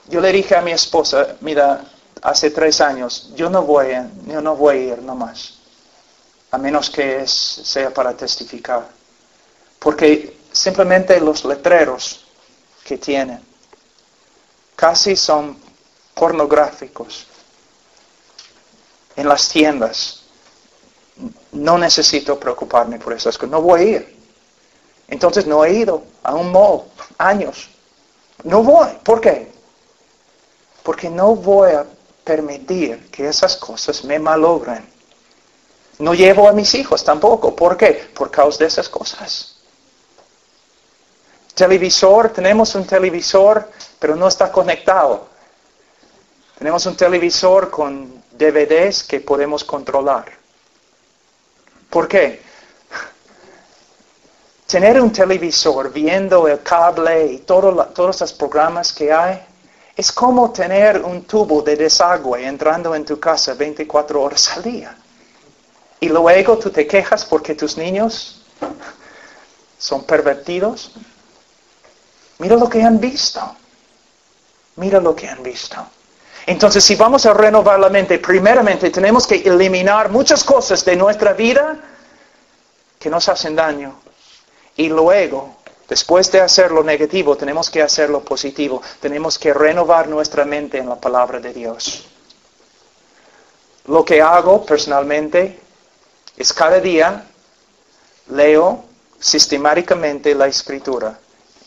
yo le dije a mi esposa, mira, hace tres años, yo no voy, yo no voy a ir nomás, a menos que sea para testificar. Porque simplemente los letreros que tienen casi son pornográficos en las tiendas. No necesito preocuparme por esas cosas. No voy a ir. Entonces no he ido a un mall años. No voy. ¿Por qué? Porque no voy a permitir que esas cosas me malogren. No llevo a mis hijos tampoco. ¿Por qué? Por causa de esas cosas. Televisor, tenemos un televisor, pero no está conectado. Tenemos un televisor con DVDs que podemos controlar. ¿Por qué? Tener un televisor viendo el cable y todos los programas que hay es como tener un tubo de desagüe entrando en tu casa 24 horas al día. Y luego tú te quejas porque tus niños son pervertidos. Mira lo que han visto. Mira lo que han visto. Entonces, si vamos a renovar la mente, primeramente tenemos que eliminar muchas cosas de nuestra vida que nos hacen daño. Y luego, después de hacer lo negativo, tenemos que hacer lo positivo. Tenemos que renovar nuestra mente en la palabra de Dios. Lo que hago personalmente es cada día leo sistemáticamente la escritura.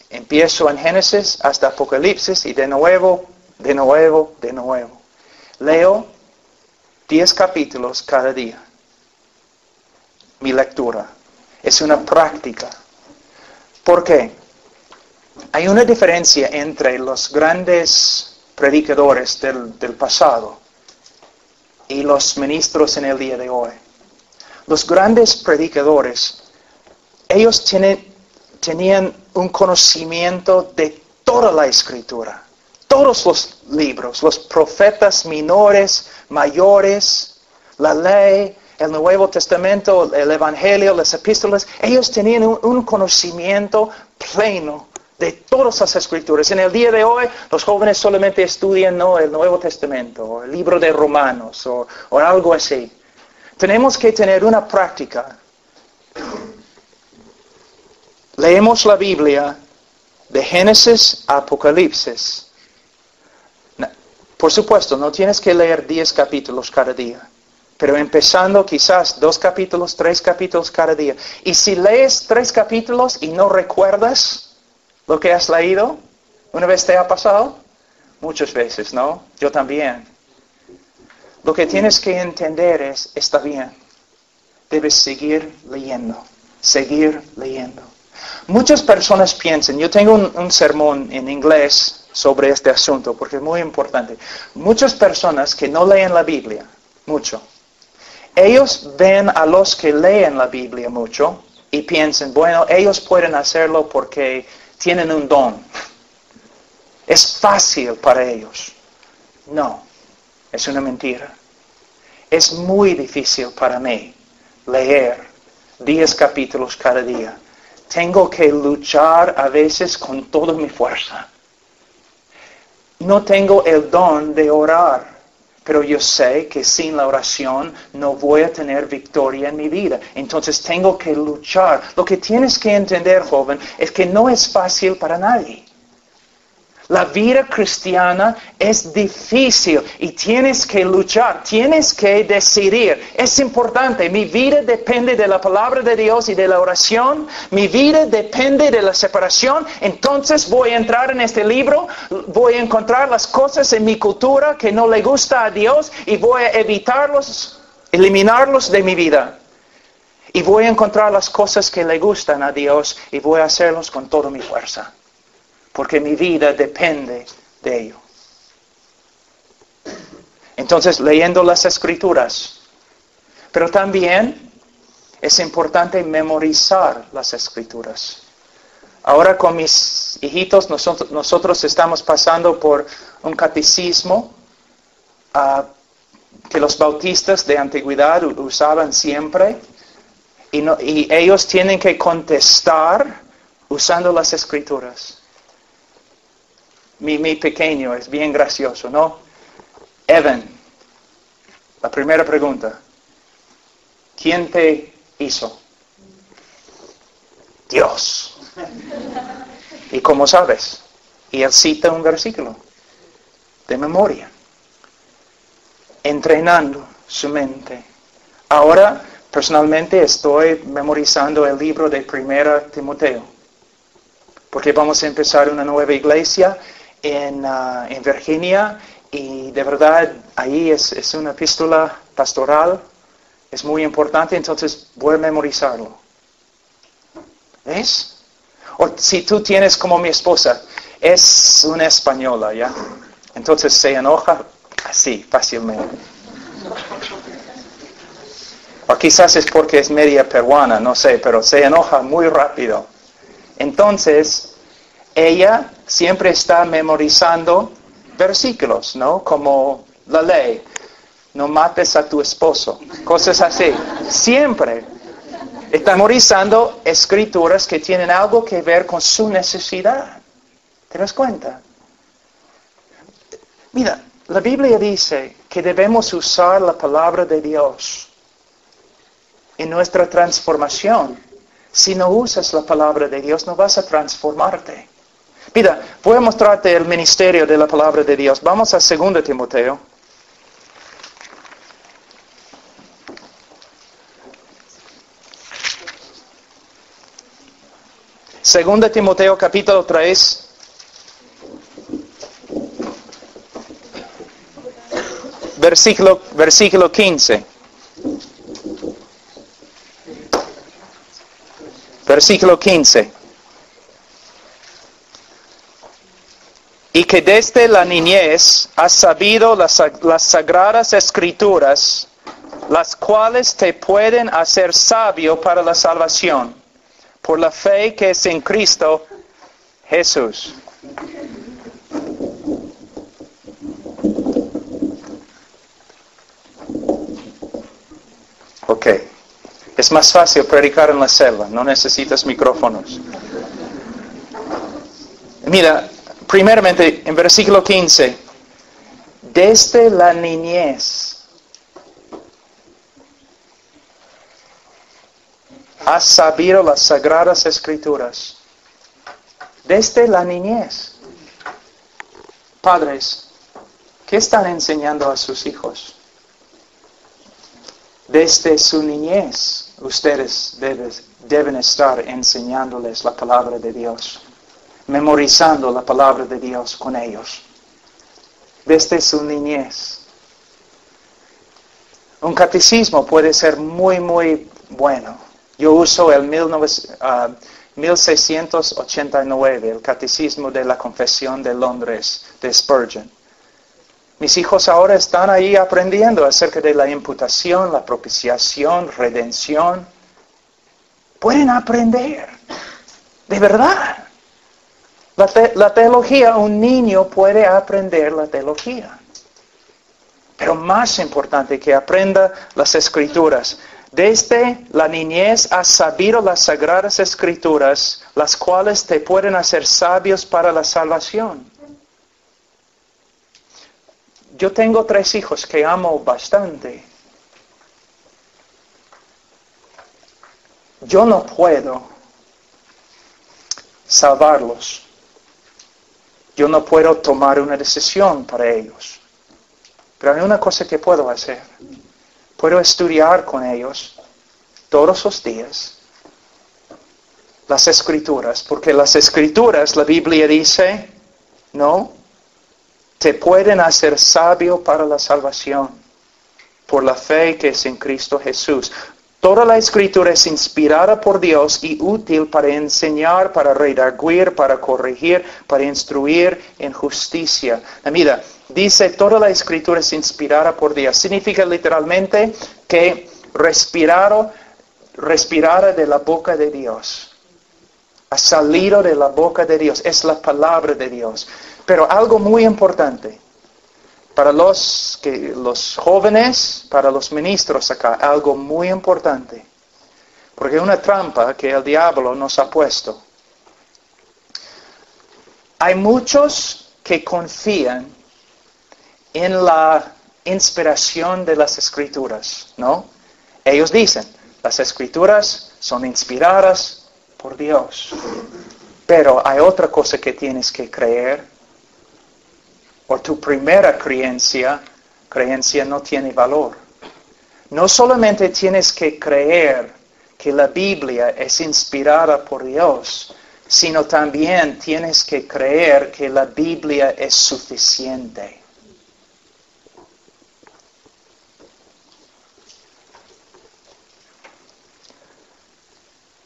Empiezo en Génesis hasta Apocalipsis y de nuevo, de nuevo, de nuevo. Leo 10 capítulos cada día. Mi lectura. Es una práctica. ¿Por qué? Hay una diferencia entre los grandes predicadores del, del pasado y los ministros en el día de hoy. Los grandes predicadores, ellos tienen tenían un conocimiento de toda la escritura, todos los libros, los profetas menores, mayores, la ley, el Nuevo Testamento, el Evangelio, las epístolas, ellos tenían un, conocimiento pleno de todas las escrituras. En el día de hoy los jóvenes solamente estudian el Nuevo Testamento, o el libro de Romanos, o algo así. Tenemos que tener una práctica Leemos la Biblia de Génesis a Apocalipsis. Por supuesto, no tienes que leer 10 capítulos cada día, pero empezando quizás dos capítulos, tres capítulos cada día. Y si lees tres capítulos y no recuerdas lo que has leído, ¿una vez te ha pasado? Muchas veces, ¿no? Yo también. Lo que tienes que entender es, está bien, debes seguir leyendo, seguir leyendo. Muchas personas piensan, yo tengo un, sermón en inglés sobre este asunto porque es muy importante. Muchas personas que no leen la Biblia mucho, ellos ven a los que leen la Biblia mucho y piensan, bueno, ellos pueden hacerlo porque tienen un don. Es fácil para ellos. No, es una mentira. Es muy difícil para mí leer 10 capítulos cada día tengo que luchar a veces con toda mi fuerza. No tengo el don de orar, pero yo sé que sin la oración no voy a tener victoria en mi vida. Entonces tengo que luchar. Lo que tienes que entender, joven, es que no es fácil para nadie. La vida cristiana es difícil y tienes que luchar, tienes que decidir. Es importante, mi vida depende de la palabra de Dios y de la oración, mi vida depende de la separación, entonces voy a entrar en este libro, voy a encontrar las cosas en mi cultura que no le gusta a Dios y voy a evitarlos, eliminarlos de mi vida. Y voy a encontrar las cosas que le gustan a Dios y voy a hacerlos con toda mi fuerza porque mi vida depende de ello. Entonces, leyendo las escrituras, pero también es importante memorizar las escrituras. Ahora con mis hijitos nosotros, estamos pasando por un catecismo ah, que los bautistas de antigüedad usaban siempre y ellos tienen que contestar usando las escrituras. Mi, mi pequeño es bien gracioso, ¿no? Evan, la primera pregunta. ¿Quién te hizo? Dios. ¿Y cómo sabes? Y él cita un versículo de memoria, entrenando su mente. Ahora, personalmente, estoy memorizando el libro de Primera Timoteo, porque vamos a empezar una nueva iglesia en, ah, en Virginia y de verdad ahí es, es una epístola pastoral, es muy importante, entonces voy a memorizarlo. ¿Ves? O si tú tienes como mi esposa, es una española, ¿ya? Entonces se enoja así, fácilmente. O quizás es porque es media peruana, no sé, pero se enoja muy rápido. Entonces, ella siempre está memorizando versículos, ¿no? Como la ley, no mates a tu esposo, cosas así. Siempre. Está memorizando escrituras que tienen algo que ver con su necesidad. ¿Te das cuenta? Mira, la Biblia dice que debemos usar la palabra de Dios en nuestra transformación. Si no usas la palabra de Dios, no vas a transformarte. Mira, voy a mostrarte el ministerio de la palabra de Dios. Vamos a 2 Timoteo. Segunda Timoteo capítulo 3. Versículo, versículo 15. Versículo 15. Y que desde la niñez has sabido las, las sagradas escrituras, las cuales te pueden hacer sabio para la salvación, por la fe que es en Cristo Jesús. Ok. Es más fácil predicar en la selva, no necesitas micrófonos. Mira, primeramente en versículo 15, desde la niñez has sabido las sagradas escrituras. Desde la niñez. Padres, ¿qué están enseñando a sus hijos? Desde su niñez ustedes deben, deben estar enseñándoles la palabra de Dios, memorizando la palabra de Dios con ellos. Desde su niñez. Un catecismo puede ser muy, muy bueno. Yo uso el 19, ah, 1689, el Catecismo de la Confesión de Londres, de Spurgeon. Mis hijos ahora están ahí aprendiendo acerca de la imputación, la propiciación, redención. Pueden aprender, de verdad. La, te- la teología, un niño puede aprender la teología. Pero más importante que aprenda las escrituras. Desde la niñez has sabido las sagradas escrituras, las cuales te pueden hacer sabios para la salvación. Yo tengo tres hijos que amo bastante. Yo no puedo salvarlos. Yo no puedo tomar una decisión para ellos. Pero hay una cosa que puedo hacer. Puedo estudiar con ellos todos los días las escrituras, porque las escrituras, la Biblia dice, no, te pueden hacer sabio para la salvación por la fe que es en Cristo Jesús. Toda la escritura es inspirada por Dios y útil para enseñar, para redarguir, para corregir, para instruir en justicia. Mira, dice toda la escritura es inspirada por Dios. Significa literalmente que respirado, respirada de la boca de Dios. Ha salido de la boca de Dios. Es la palabra de Dios. Pero algo muy importante. Para los, jóvenes, para los ministros acá, algo muy importante. Porque una trampa que el diablo nos ha puesto. Hay muchos que confían en la inspiración de las escrituras, ¿no? Ellos dicen, las escrituras son inspiradas por Dios. Pero hay otra cosa que tienes que creer. Por tu primera creencia, creencia no tiene valor. No solamente tienes que creer que la Biblia es inspirada por Dios, sino también tienes que creer que la Biblia es suficiente.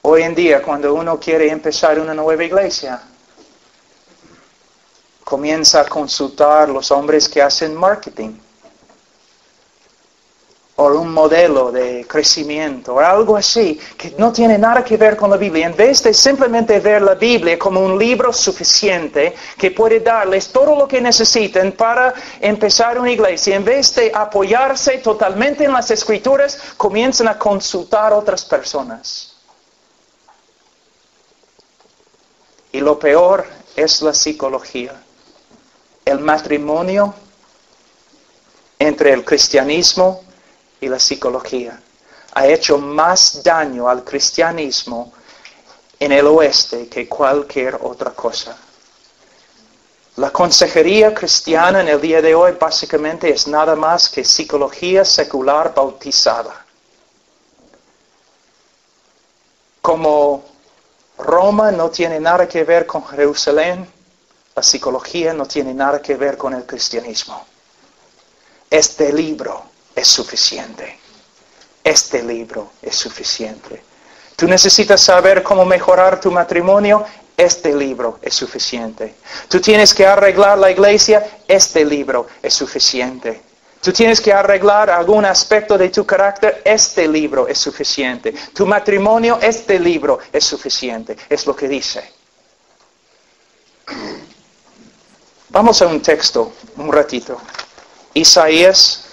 Hoy en día, cuando uno quiere empezar una nueva iglesia, comienza a consultar los hombres que hacen marketing o un modelo de crecimiento o algo así que no tiene nada que ver con la Biblia. En vez de simplemente ver la Biblia como un libro suficiente que puede darles todo lo que necesiten para empezar una iglesia, en vez de apoyarse totalmente en las escrituras, comienzan a consultar otras personas. Y lo peor es la psicología. El matrimonio entre el cristianismo y la psicología ha hecho más daño al cristianismo en el oeste que cualquier otra cosa. La consejería cristiana en el día de hoy básicamente es nada más que psicología secular bautizada. Como Roma no tiene nada que ver con Jerusalén, la psicología no tiene nada que ver con el cristianismo. Este libro es suficiente. Este libro es suficiente. Tú necesitas saber cómo mejorar tu matrimonio, este libro es suficiente. Tú tienes que arreglar la iglesia, este libro es suficiente. Tú tienes que arreglar algún aspecto de tu carácter, este libro es suficiente. Tu matrimonio, este libro es suficiente. Es lo que dice. Vamos a un texto, un ratito. Isaías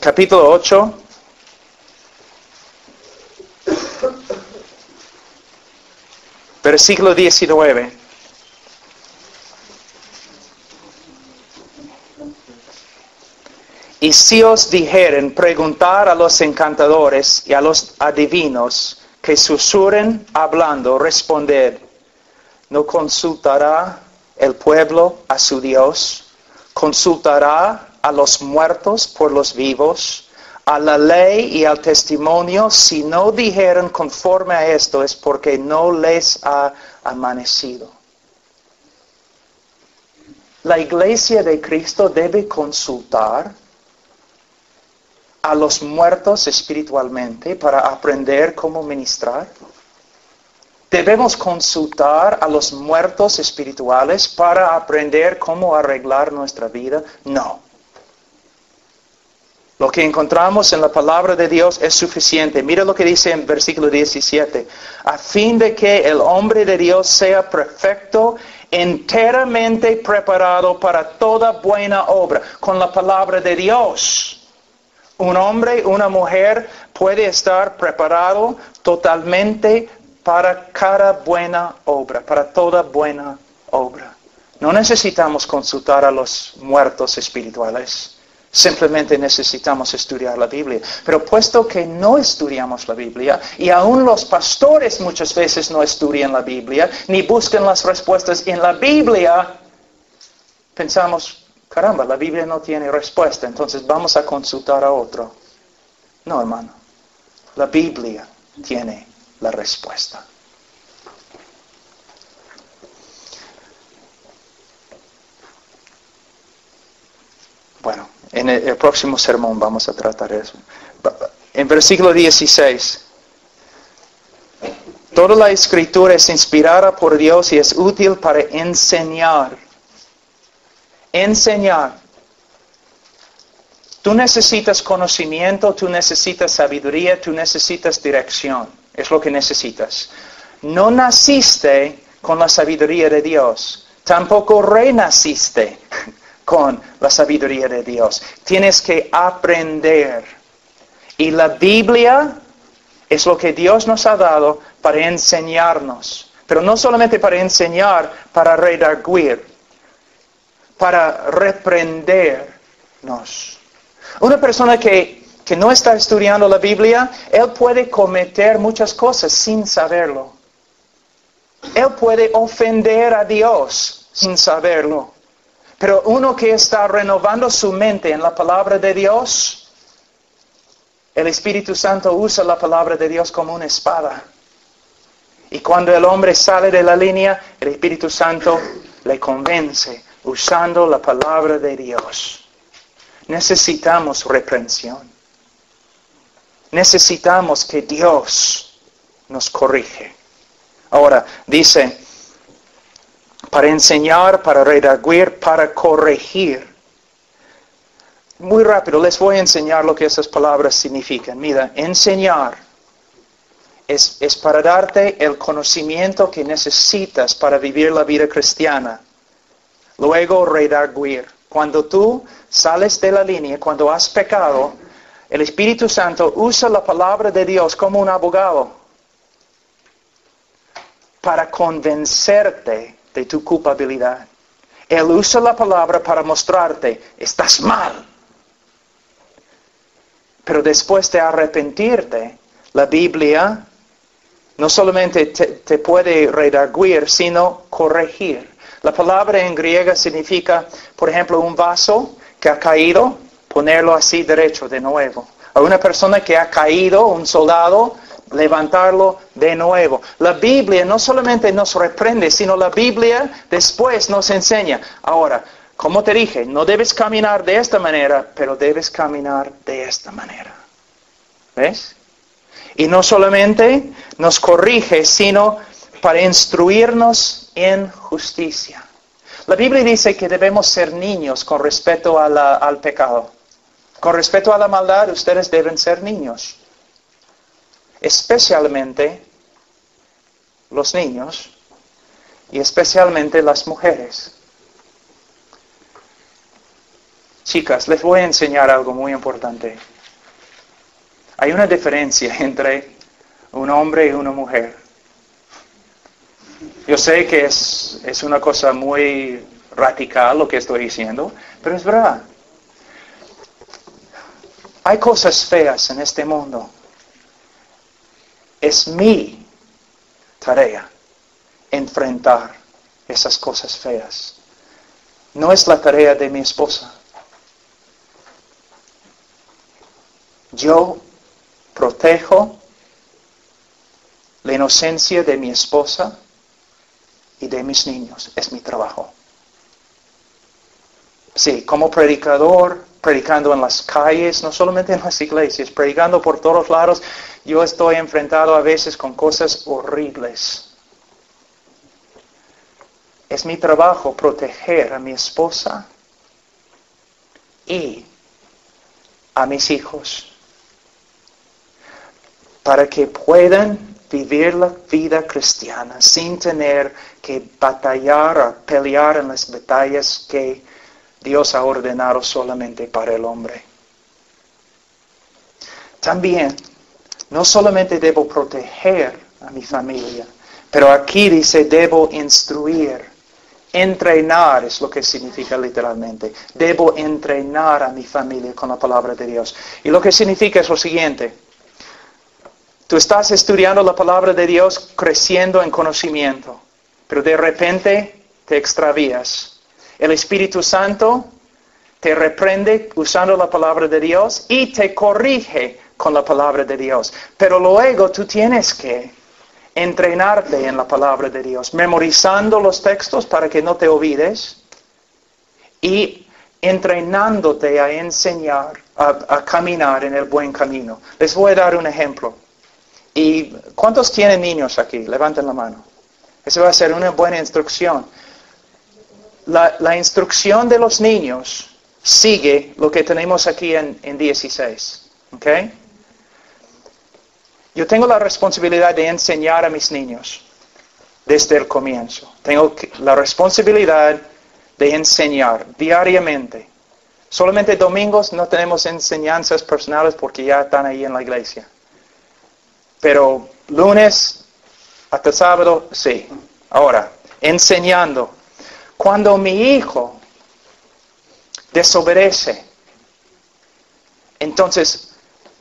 capítulo 8. Versículo 19. Y si os dijeren preguntar a los encantadores y a los adivinos que susurren hablando, responder, ¿no consultará el pueblo a su Dios? ¿Consultará a los muertos por los vivos, a la ley y al testimonio, si no dijeron conforme a esto es porque no les ha amanecido. La iglesia de Cristo debe consultar a los muertos espiritualmente para aprender cómo ministrar. Debemos consultar a los muertos espirituales para aprender cómo arreglar nuestra vida. No. Lo que encontramos en la palabra de Dios es suficiente. Mira lo que dice en versículo 17. A fin de que el hombre de Dios sea perfecto, enteramente preparado para toda buena obra. Con la palabra de Dios. Un hombre, una mujer puede estar preparado totalmente para cada buena obra, para toda buena obra. No necesitamos consultar a los muertos espirituales. Simplemente necesitamos estudiar la Biblia. Pero puesto que no estudiamos la Biblia, y aún los pastores muchas veces no estudian la Biblia, ni buscan las respuestas en la Biblia, pensamos, caramba, la Biblia no tiene respuesta, entonces vamos a consultar a otro. No, hermano. La Biblia tiene la respuesta. Bueno, en el, próximo sermón vamos a tratar eso. En versículo 16. Toda la escritura es inspirada por Dios y es útil para enseñar. Enseñar. Tú necesitas conocimiento, tú necesitas sabiduría, tú necesitas dirección. Es lo que necesitas. No naciste con la sabiduría de Dios. Tampoco renaciste con la sabiduría de Dios. Tienes que aprender. Y la Biblia es lo que Dios nos ha dado para enseñarnos. Pero no solamente para enseñar, para redarguir, para reprendernos. Una persona que, que no está estudiando la Biblia, él puede cometer muchas cosas sin saberlo. Él puede ofender a Dios sin saberlo. Pero uno que está renovando su mente en la palabra de Dios, el Espíritu Santo usa la palabra de Dios como una espada. Y cuando el hombre sale de la línea, el Espíritu Santo le convence usando la palabra de Dios. Necesitamos reprensión. Necesitamos que Dios nos corrige. Ahora, dice, para enseñar, para redaguir, para corregir. Muy rápido, les voy a enseñar lo que esas palabras significan. Mira, enseñar es, es para darte el conocimiento que necesitas para vivir la vida cristiana. Luego, redaguir. Cuando tú sales de la línea, cuando has pecado, el Espíritu Santo usa la palabra de Dios como un abogado para convencerte de tu culpabilidad. Él usa la palabra para mostrarte, estás mal. Pero después de arrepentirte, la Biblia no solamente te, puede redarguir, sino corregir. La palabra en griega significa, por ejemplo, un vaso que ha caído, ponerlo así derecho de nuevo. A una persona que ha caído, un soldado, levantarlo de nuevo. La Biblia no solamente nos reprende, sino la Biblia después nos enseña. Ahora, como te dije, no debes caminar de esta manera, pero debes caminar de esta manera. ¿Ves? Y no solamente nos corrige, sino para instruirnos en justicia. La Biblia dice que debemos ser niños con respecto al pecado. Con respecto a la maldad, ustedes deben ser niños especialmente los niños y especialmente las mujeres. Chicas, les voy a enseñar algo muy importante. Hay una diferencia entre un hombre y una mujer. Yo sé que es, es una cosa muy radical lo que estoy diciendo, pero es verdad. Hay cosas feas en este mundo es mi tarea enfrentar esas cosas feas. No es la tarea de mi esposa. Yo protejo la inocencia de mi esposa y de mis niños. Es mi trabajo. Sí, como predicador, predicando en las calles, no solamente en las iglesias, predicando por todos lados, yo estoy enfrentado a veces con cosas horribles. Es mi trabajo proteger a mi esposa y a mis hijos para que puedan vivir la vida cristiana sin tener que batallar o pelear en las batallas que Dios ha ordenado solamente para el hombre. También no solamente debo proteger a mi familia, pero aquí dice debo instruir. Entrenar es lo que significa literalmente. Debo entrenar a mi familia con la palabra de Dios. Y lo que significa es lo siguiente. Tú estás estudiando la palabra de Dios creciendo en conocimiento, pero de repente te extravías. El Espíritu Santo te reprende usando la palabra de Dios y te corrige con la palabra de Dios. Pero luego tú tienes que entrenarte en la palabra de Dios, memorizando los textos para que no te olvides y entrenándote a enseñar, a, caminar en el buen camino. Les voy a dar un ejemplo. ¿Y cuántos tienen niños aquí? Levanten la mano. Eso va a ser una buena instrucción. La, instrucción de los niños sigue lo que tenemos aquí en, en 16. ¿Ok? Yo tengo la responsabilidad de enseñar a mis niños desde el comienzo. Tengo la responsabilidad de enseñar diariamente. Solamente domingos no tenemos enseñanzas personales porque ya están ahí en la iglesia. Pero lunes hasta sábado, sí. Ahora, enseñando. Cuando mi hijo desobedece, entonces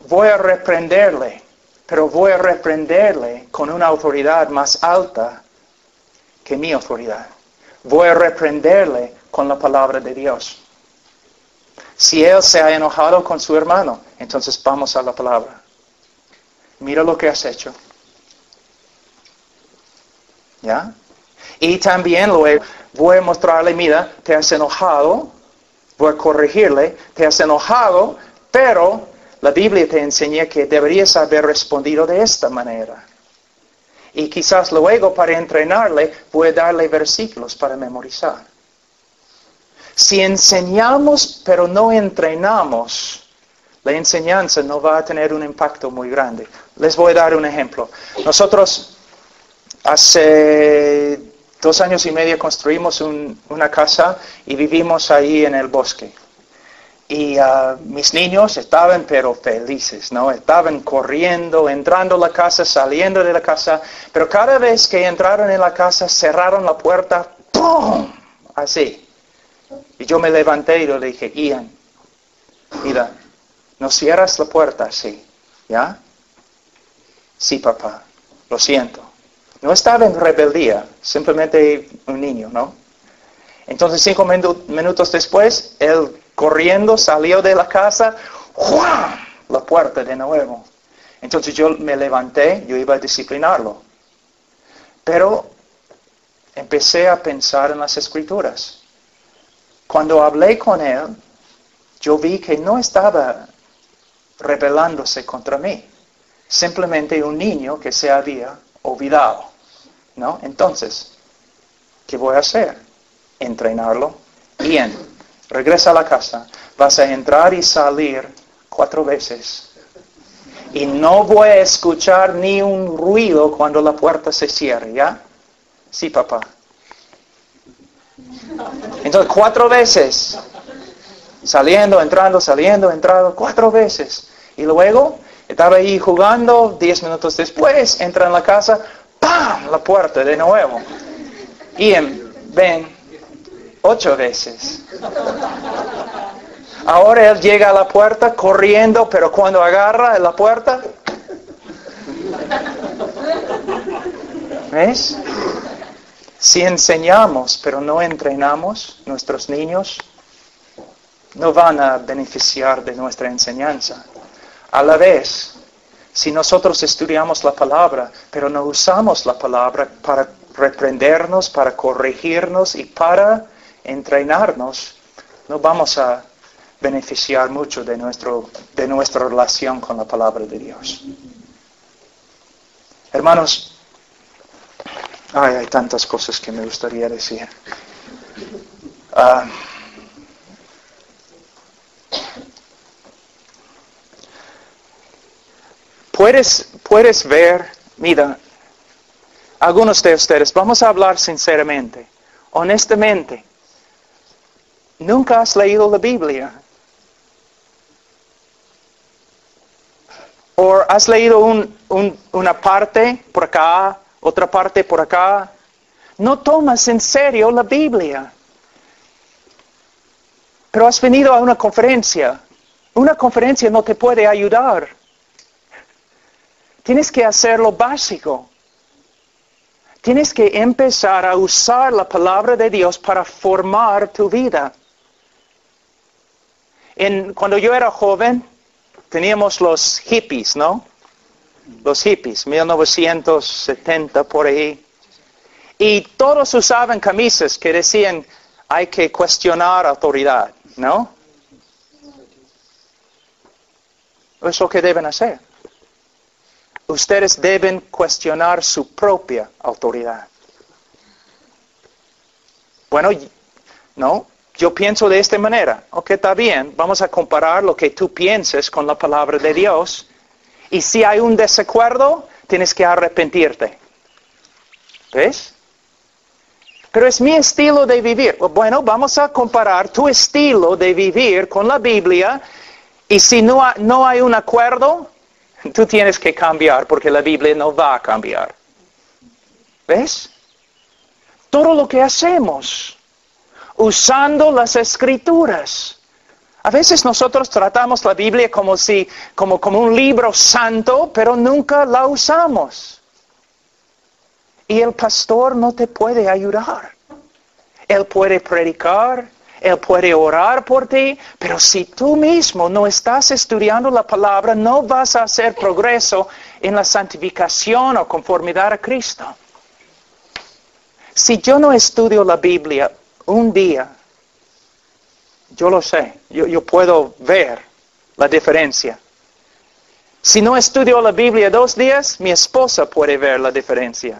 voy a reprenderle pero voy a reprenderle con una autoridad más alta que mi autoridad. Voy a reprenderle con la palabra de Dios. Si él se ha enojado con su hermano, entonces vamos a la palabra. Mira lo que has hecho. ¿Ya? Y también luego voy a mostrarle, mira, te has enojado, voy a corregirle, te has enojado, pero la Biblia te enseña que deberías haber respondido de esta manera. Y quizás luego para entrenarle voy a darle versículos para memorizar. Si enseñamos pero no entrenamos, la enseñanza no va a tener un impacto muy grande. Les voy a dar un ejemplo. Nosotros hace dos años y medio construimos una casa y vivimos ahí en el bosque. Y ah, mis niños estaban pero felices, ¿no? Estaban corriendo, entrando a la casa, saliendo de la casa, pero cada vez que entraron en la casa cerraron la puerta, ¡pum! Así. Y yo me levanté y le dije, Ian, mira, no cierras la puerta así, ¿ya? Sí, papá, lo siento. No estaba en rebeldía, simplemente un niño, ¿no? Entonces cinco minutos después, él corriendo, salió de la casa, ¡juan! la puerta de nuevo. Entonces yo me levanté, yo iba a disciplinarlo. Pero empecé a pensar en las escrituras. Cuando hablé con él, yo vi que no estaba rebelándose contra mí, simplemente un niño que se había olvidado. ¿No? Entonces, ¿qué voy a hacer? Entrenarlo bien. Regresa a la casa. Vas a entrar y salir cuatro veces. Y no voy a escuchar ni un ruido cuando la puerta se cierre, ¿ya? Sí, papá. Entonces, cuatro veces. Saliendo, entrando, saliendo, entrando, cuatro veces. Y luego, estaba ahí jugando, diez minutos después, entra en la casa, La puerta de nuevo. Y ven, ocho veces. Ahora él llega a la puerta corriendo, pero cuando agarra la puerta, ¿ves? Si enseñamos, pero no entrenamos nuestros niños, no van a beneficiar de nuestra enseñanza. A la vez, si nosotros estudiamos la palabra, pero no usamos la palabra para reprendernos, para corregirnos y para entrenarnos, no vamos a beneficiar mucho de, nuestro, de nuestra relación con la palabra de Dios. Hermanos, hay tantas cosas que me gustaría decir. Ah, puedes, puedes ver, mira, algunos de ustedes, vamos a hablar sinceramente, honestamente. Nunca has leído la Biblia. O has leído una parte por acá, otra parte por acá. No tomas en serio la Biblia. Pero has venido a una conferencia. Una conferencia no te puede ayudar. Tienes que hacer lo básico. Tienes que empezar a usar la palabra de Dios para formar tu vida cuando yo era joven, teníamos los hippies, ¿no? Los hippies, 1970 por ahí. Y todos usaban camisas que decían hay que cuestionar autoridad, ¿no? Es lo que deben hacer. Ustedes deben cuestionar su propia autoridad. Bueno, no, yo pienso de esta manera. Ok, está bien, vamos a comparar lo que tú pienses con la palabra de Dios. Y si hay un desacuerdo, tienes que arrepentirte. ¿Ves? Pero es mi estilo de vivir. Bueno, vamos a comparar tu estilo de vivir con la Biblia. Y si no, no hay un acuerdo, tú tienes que cambiar porque la Biblia no va a cambiar. ¿Ves? Todo lo que hacemos usando las escrituras. A veces nosotros tratamos la Biblia como si, como, como un libro santo, pero nunca la usamos. Y el pastor no te puede ayudar. Él puede predicar, él puede orar por ti, pero si tú mismo no estás estudiando la palabra, no vas a hacer progreso en la santificación o conformidad a Cristo. Si yo no estudio la Biblia un día, yo lo sé, yo, yo puedo ver la diferencia. Si no estudio la Biblia dos días, mi esposa puede ver la diferencia.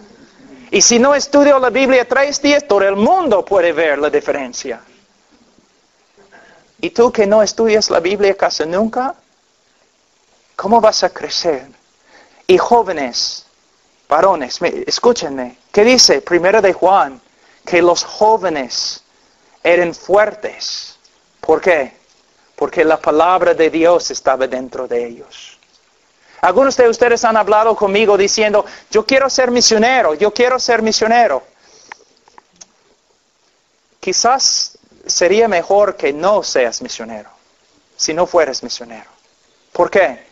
Y si no estudio la Biblia tres días, todo el mundo puede ver la diferencia. ¿Y tú que no estudias la Biblia casi nunca? ¿Cómo vas a crecer? Y jóvenes, varones, escúchenme, ¿qué dice Primero de Juan? Que los jóvenes eran fuertes. ¿Por qué? Porque la palabra de Dios estaba dentro de ellos. Algunos de ustedes han hablado conmigo diciendo, yo quiero ser misionero, yo quiero ser misionero. Quizás sería mejor que no seas misionero, si no fueras misionero. ¿Por qué?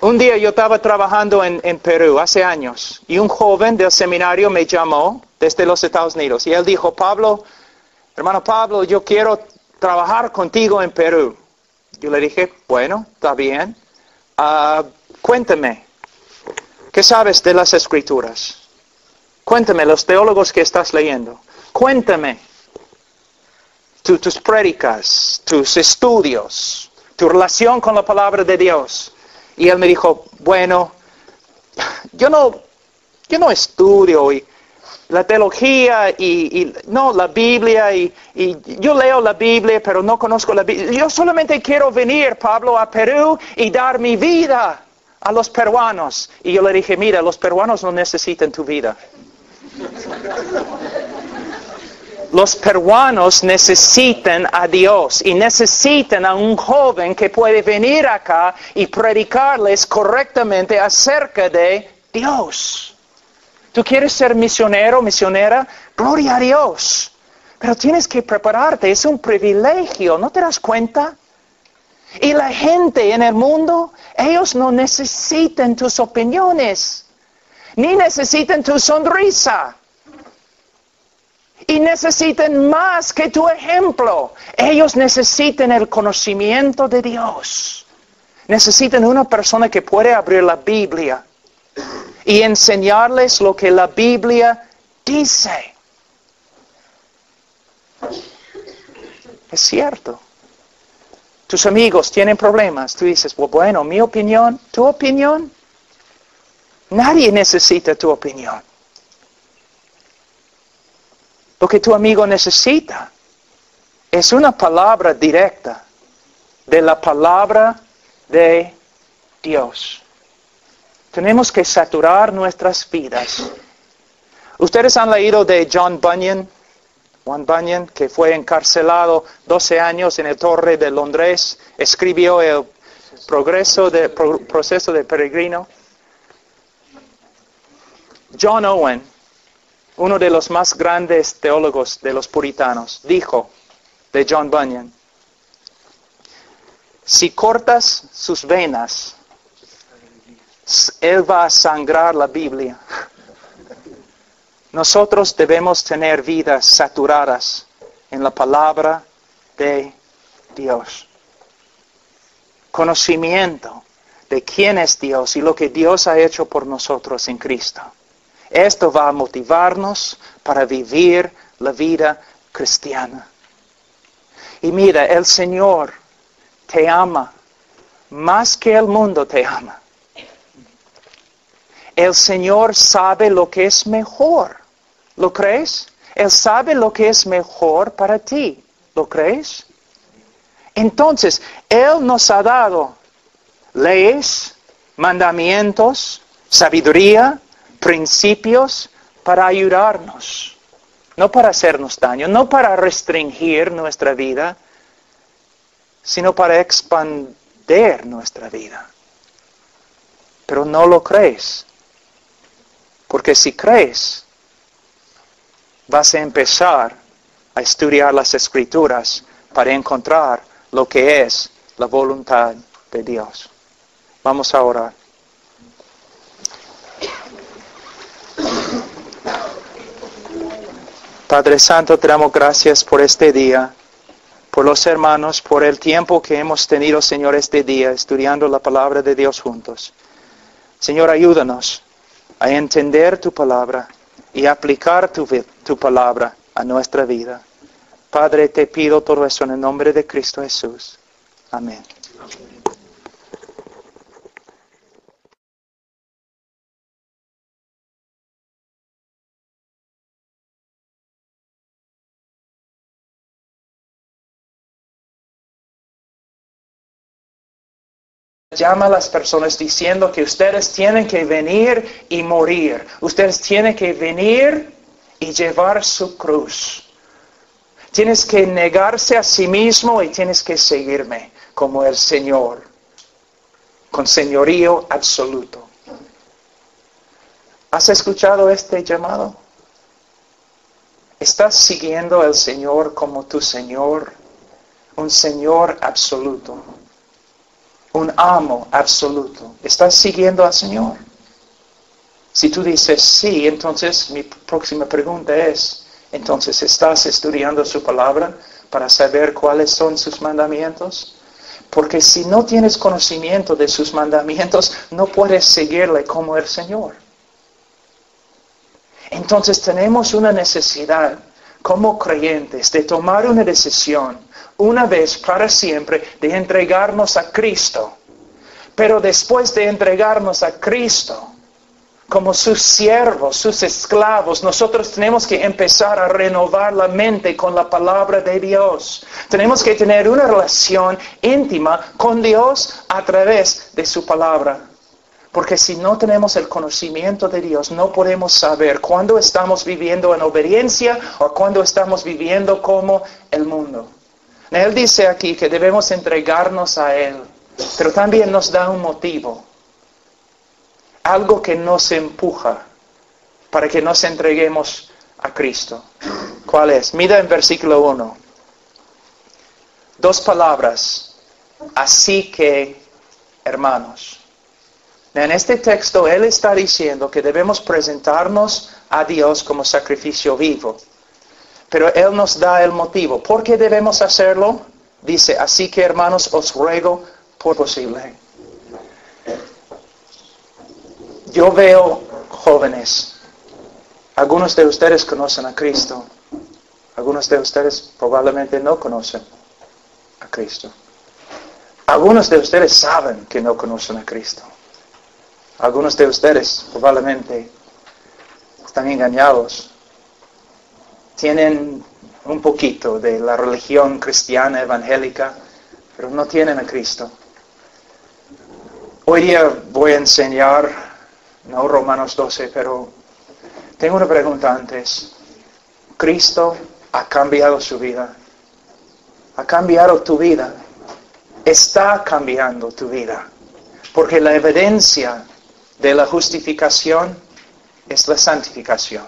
Un día yo estaba trabajando en, en, Perú hace años y un joven del seminario me llamó desde los Estados Unidos y él dijo, Pablo, hermano Pablo, yo quiero trabajar contigo en Perú. Yo le dije, bueno, está bien. Uh, cuéntame, ¿qué sabes de las escrituras? Cuéntame los teólogos que estás leyendo. Cuéntame tus prédicas, tus estudios, tu relación con la palabra de Dios. Y él me dijo, bueno, yo no, yo no estudio y la teología y, no la Biblia y, yo leo la Biblia pero no conozco la Biblia. Yo solamente quiero venir, Pablo, a Perú y dar mi vida a los peruanos. Y yo le dije, mira, los peruanos no necesitan tu vida. Los peruanos necesitan a Dios y necesitan a un joven que puede venir acá y predicarles correctamente acerca de Dios. ¿Tú quieres ser misionero, misionera? Gloria a Dios. Pero tienes que prepararte, es un privilegio, ¿no te das cuenta? Y la gente en el mundo, ellos no necesitan tus opiniones, ni necesitan tu sonrisa. Y necesitan más que tu ejemplo. Ellos necesitan el conocimiento de Dios. Necesitan una persona que puede abrir la Biblia y enseñarles lo que la Biblia dice. Es cierto. Tus amigos tienen problemas. Tú dices, bueno, mi opinión, tu opinión. Nadie necesita tu opinión. Lo que tu amigo necesita es una palabra directa de la palabra de Dios. Tenemos que saturar nuestras vidas. Ustedes han leído de John Bunyan, Juan Bunyan, que fue encarcelado 12 años en el Torre de Londres, escribió el progreso de, proceso de peregrino. John Owen, uno de los más grandes teólogos de los puritanos, dijo de John Bunyan, si cortas sus venas, él va a sangrar la Biblia. Nosotros debemos tener vidas saturadas en la palabra de Dios. conocimiento de quién es Dios y lo que Dios ha hecho por nosotros en Cristo. Esto va a motivarnos para vivir la vida cristiana. Y mira, el Señor te ama más que el mundo te ama. El Señor sabe lo que es mejor. ¿Lo crees? Él sabe lo que es mejor para ti. ¿Lo crees? Entonces, Él nos ha dado leyes, mandamientos, sabiduría, principios para ayudarnos, no para hacernos daño, no para restringir nuestra vida, sino para expandir nuestra vida. Pero no lo crees, porque si crees, vas a empezar a estudiar las escrituras para encontrar lo que es la voluntad de Dios. Vamos a orar. Padre Santo, te damos gracias por este día, por los hermanos, por el tiempo que hemos tenido, Señor, este día, estudiando la palabra de Dios juntos. Señor, ayúdanos a entender tu palabra y aplicar tu, tu palabra a nuestra vida. Padre, te pido todo eso en el nombre de Cristo Jesús. Amén. Llama a las personas diciendo que ustedes tienen que venir y morir. Ustedes tienen que venir y llevar su cruz. Tienes que negarse a sí mismo y tienes que seguirme como el Señor, con señorío absoluto. ¿Has escuchado este llamado? ¿Estás siguiendo al Señor como tu Señor? Un Señor absoluto un amo absoluto. ¿Estás siguiendo al Señor? Si tú dices sí, entonces mi próxima pregunta es, entonces ¿estás estudiando su palabra para saber cuáles son sus mandamientos? Porque si no tienes conocimiento de sus mandamientos, no puedes seguirle como el Señor. Entonces tenemos una necesidad como creyentes de tomar una decisión una vez para siempre de entregarnos a Cristo. Pero después de entregarnos a Cristo, como sus siervos, sus esclavos, nosotros tenemos que empezar a renovar la mente con la palabra de Dios. Tenemos que tener una relación íntima con Dios a través de su palabra. Porque si no tenemos el conocimiento de Dios, no podemos saber cuándo estamos viviendo en obediencia o cuándo estamos viviendo como el mundo. Él dice aquí que debemos entregarnos a Él, pero también nos da un motivo, algo que nos empuja para que nos entreguemos a Cristo. ¿Cuál es? Mira en versículo 1. Dos palabras. Así que, hermanos. En este texto Él está diciendo que debemos presentarnos a Dios como sacrificio vivo. Pero Él nos da el motivo. ¿Por qué debemos hacerlo? Dice, así que hermanos, os ruego por posible. Yo veo jóvenes. Algunos de ustedes conocen a Cristo. Algunos de ustedes probablemente no conocen a Cristo. Algunos de ustedes saben que no conocen a Cristo. Algunos de ustedes probablemente están engañados tienen un poquito de la religión cristiana evangélica, pero no tienen a Cristo. Hoy día voy a enseñar, no Romanos 12, pero tengo una pregunta antes. Cristo ha cambiado su vida. Ha cambiado tu vida. Está cambiando tu vida. Porque la evidencia de la justificación es la santificación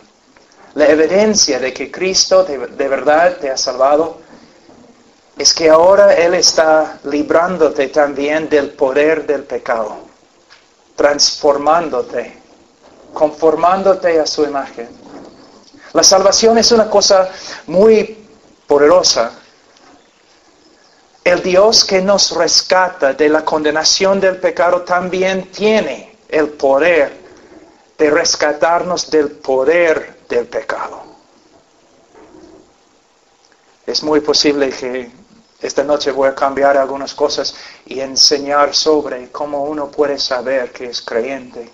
la evidencia de que Cristo de, verdad te ha salvado es que ahora Él está librándote también del poder del pecado, transformándote, conformándote a su imagen. La salvación es una cosa muy poderosa. El Dios que nos rescata de la condenación del pecado también tiene el poder de rescatarnos del poder del pecado. Es muy posible que esta noche voy a cambiar algunas cosas y enseñar sobre cómo uno puede saber que es creyente.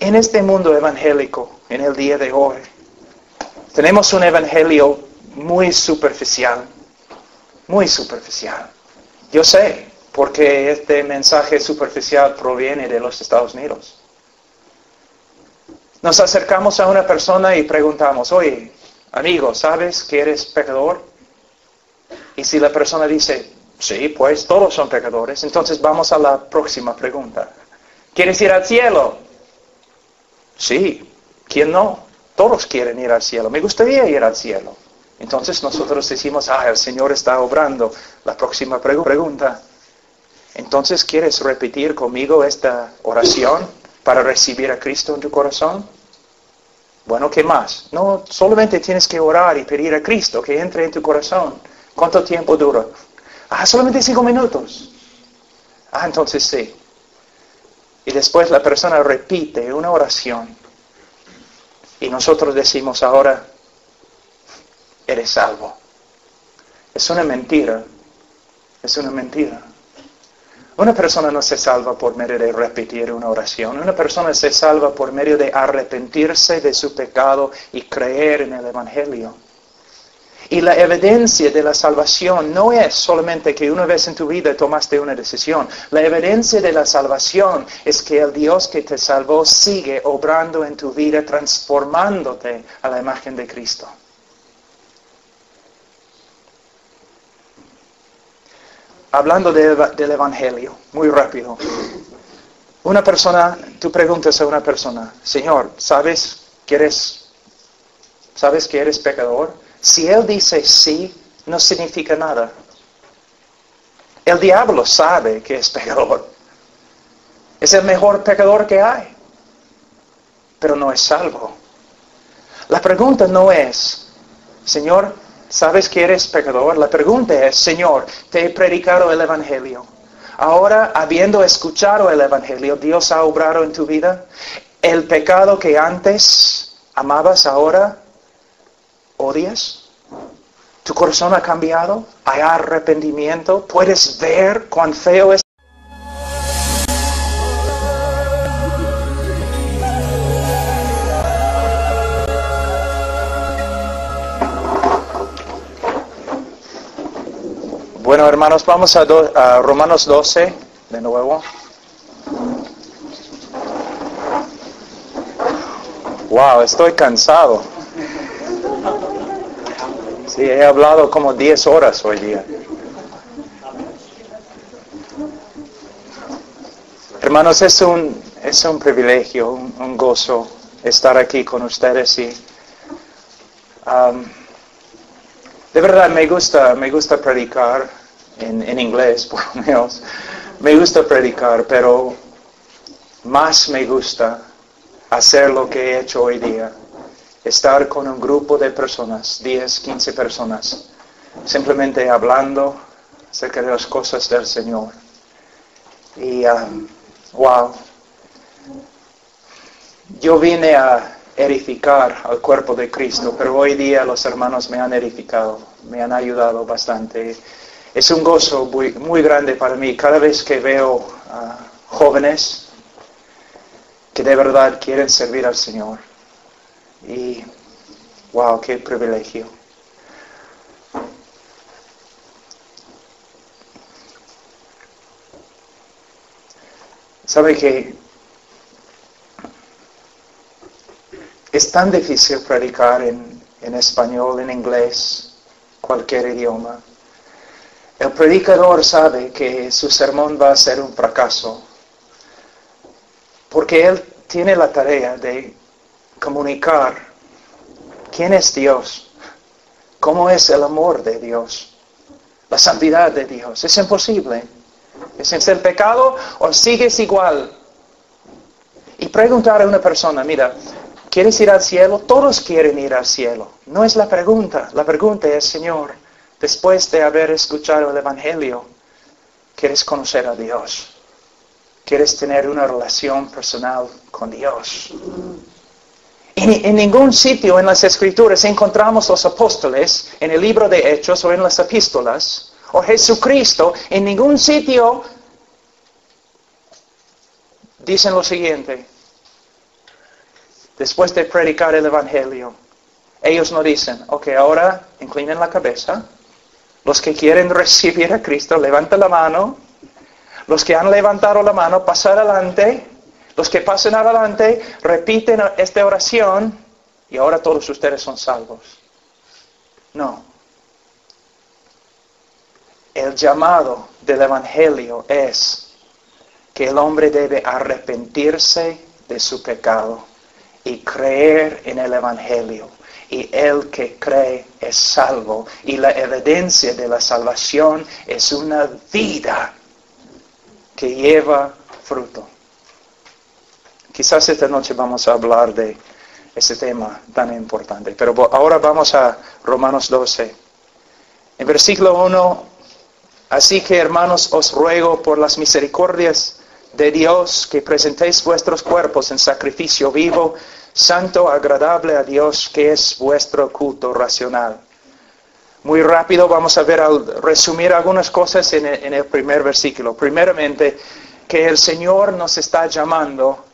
En este mundo evangélico, en el día de hoy, tenemos un evangelio muy superficial, muy superficial. Yo sé, porque este mensaje superficial proviene de los Estados Unidos. Nos acercamos a una persona y preguntamos, oye, amigo, ¿sabes que eres pecador? Y si la persona dice, sí, pues todos son pecadores, entonces vamos a la próxima pregunta. ¿Quieres ir al cielo? Sí, ¿quién no? Todos quieren ir al cielo. Me gustaría ir al cielo. Entonces nosotros decimos, ah, el Señor está obrando. La próxima pregunta. Entonces, ¿quieres repetir conmigo esta oración para recibir a Cristo en tu corazón? Bueno, ¿qué más? No, solamente tienes que orar y pedir a Cristo que entre en tu corazón. ¿Cuánto tiempo dura? Ah, solamente cinco minutos. Ah, entonces sí. Y después la persona repite una oración. Y nosotros decimos ahora, eres salvo. Es una mentira. Es una mentira. Una persona no se salva por medio de repetir una oración. Una persona se salva por medio de arrepentirse de su pecado y creer en el Evangelio. Y la evidencia de la salvación no es solamente que una vez en tu vida tomaste una decisión. La evidencia de la salvación es que el Dios que te salvó sigue obrando en tu vida, transformándote a la imagen de Cristo. Hablando del Evangelio, muy rápido. Una persona, tú preguntas a una persona, Señor, ¿sabes que eres, ¿sabes que eres pecador? Si él dice sí, no significa nada. El diablo sabe que es pecador. Es el mejor pecador que hay. Pero no es salvo. La pregunta no es, Señor, ¿sabes que eres pecador? La pregunta es, Señor, te he predicado el Evangelio. Ahora, habiendo escuchado el Evangelio, Dios ha obrado en tu vida. El pecado que antes amabas ahora odias? ¿Tu corazón ha cambiado? ¿Hay arrepentimiento? ¿Puedes ver cuán feo es? Bueno, hermanos, vamos a, a Romanos 12 de nuevo. Wow, estoy cansado. Sí, he hablado como 10 horas hoy día. Hermanos, es un, es un privilegio, un, gozo estar aquí con ustedes y um, de verdad me gusta, me gusta predicar en, inglés, por lo menos. Me gusta predicar, pero más me gusta hacer lo que he hecho hoy día estar con un grupo de personas, 10, 15 personas, simplemente hablando acerca de las cosas del Señor. Y, um, wow, yo vine a edificar al cuerpo de Cristo, pero hoy día los hermanos me han edificado, me han ayudado bastante. Es un gozo muy, muy grande para mí cada vez que veo a jóvenes que de verdad quieren servir al Señor. Y, wow, qué privilegio. ¿Sabe que es tan difícil predicar en, en español, en inglés, cualquier idioma? El predicador sabe que su sermón va a ser un fracaso, porque él tiene la tarea de comunicar quién es Dios, cómo es el amor de Dios, la santidad de Dios. Es imposible. ¿Es el pecado o sigues igual? Y preguntar a una persona, mira, ¿quieres ir al cielo? Todos quieren ir al cielo. No es la pregunta. La pregunta es, Señor, después de haber escuchado el Evangelio, quieres conocer a Dios. Quieres tener una relación personal con Dios. En, en, ningún sitio en las Escrituras encontramos los apóstoles, en el libro de Hechos o en las epístolas, o Jesucristo, en ningún sitio dicen lo siguiente. Después de predicar el Evangelio, ellos no dicen, ok, ahora inclinen la cabeza. Los que quieren recibir a Cristo, levanten la mano. Los que han levantado la mano, pasen adelante. Los que pasen adelante, repiten esta oración y ahora todos ustedes son salvos. No. El llamado del Evangelio es que el hombre debe arrepentirse de su pecado y creer en el Evangelio. Y el que cree es salvo. Y la evidencia de la salvación es una vida que lleva fruto. Quizás esta noche vamos a hablar de ese tema tan importante. Pero ahora vamos a Romanos 12. En versículo 1, así que hermanos os ruego por las misericordias de Dios que presentéis vuestros cuerpos en sacrificio vivo, santo, agradable a Dios, que es vuestro culto racional. Muy rápido vamos a ver, resumir algunas cosas en el, primer versículo. Primeramente, que el Señor nos está llamando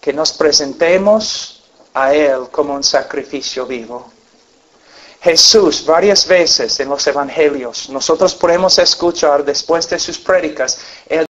que nos presentemos a Él como un sacrificio vivo. Jesús varias veces en los evangelios, nosotros podemos escuchar después de sus prédicas,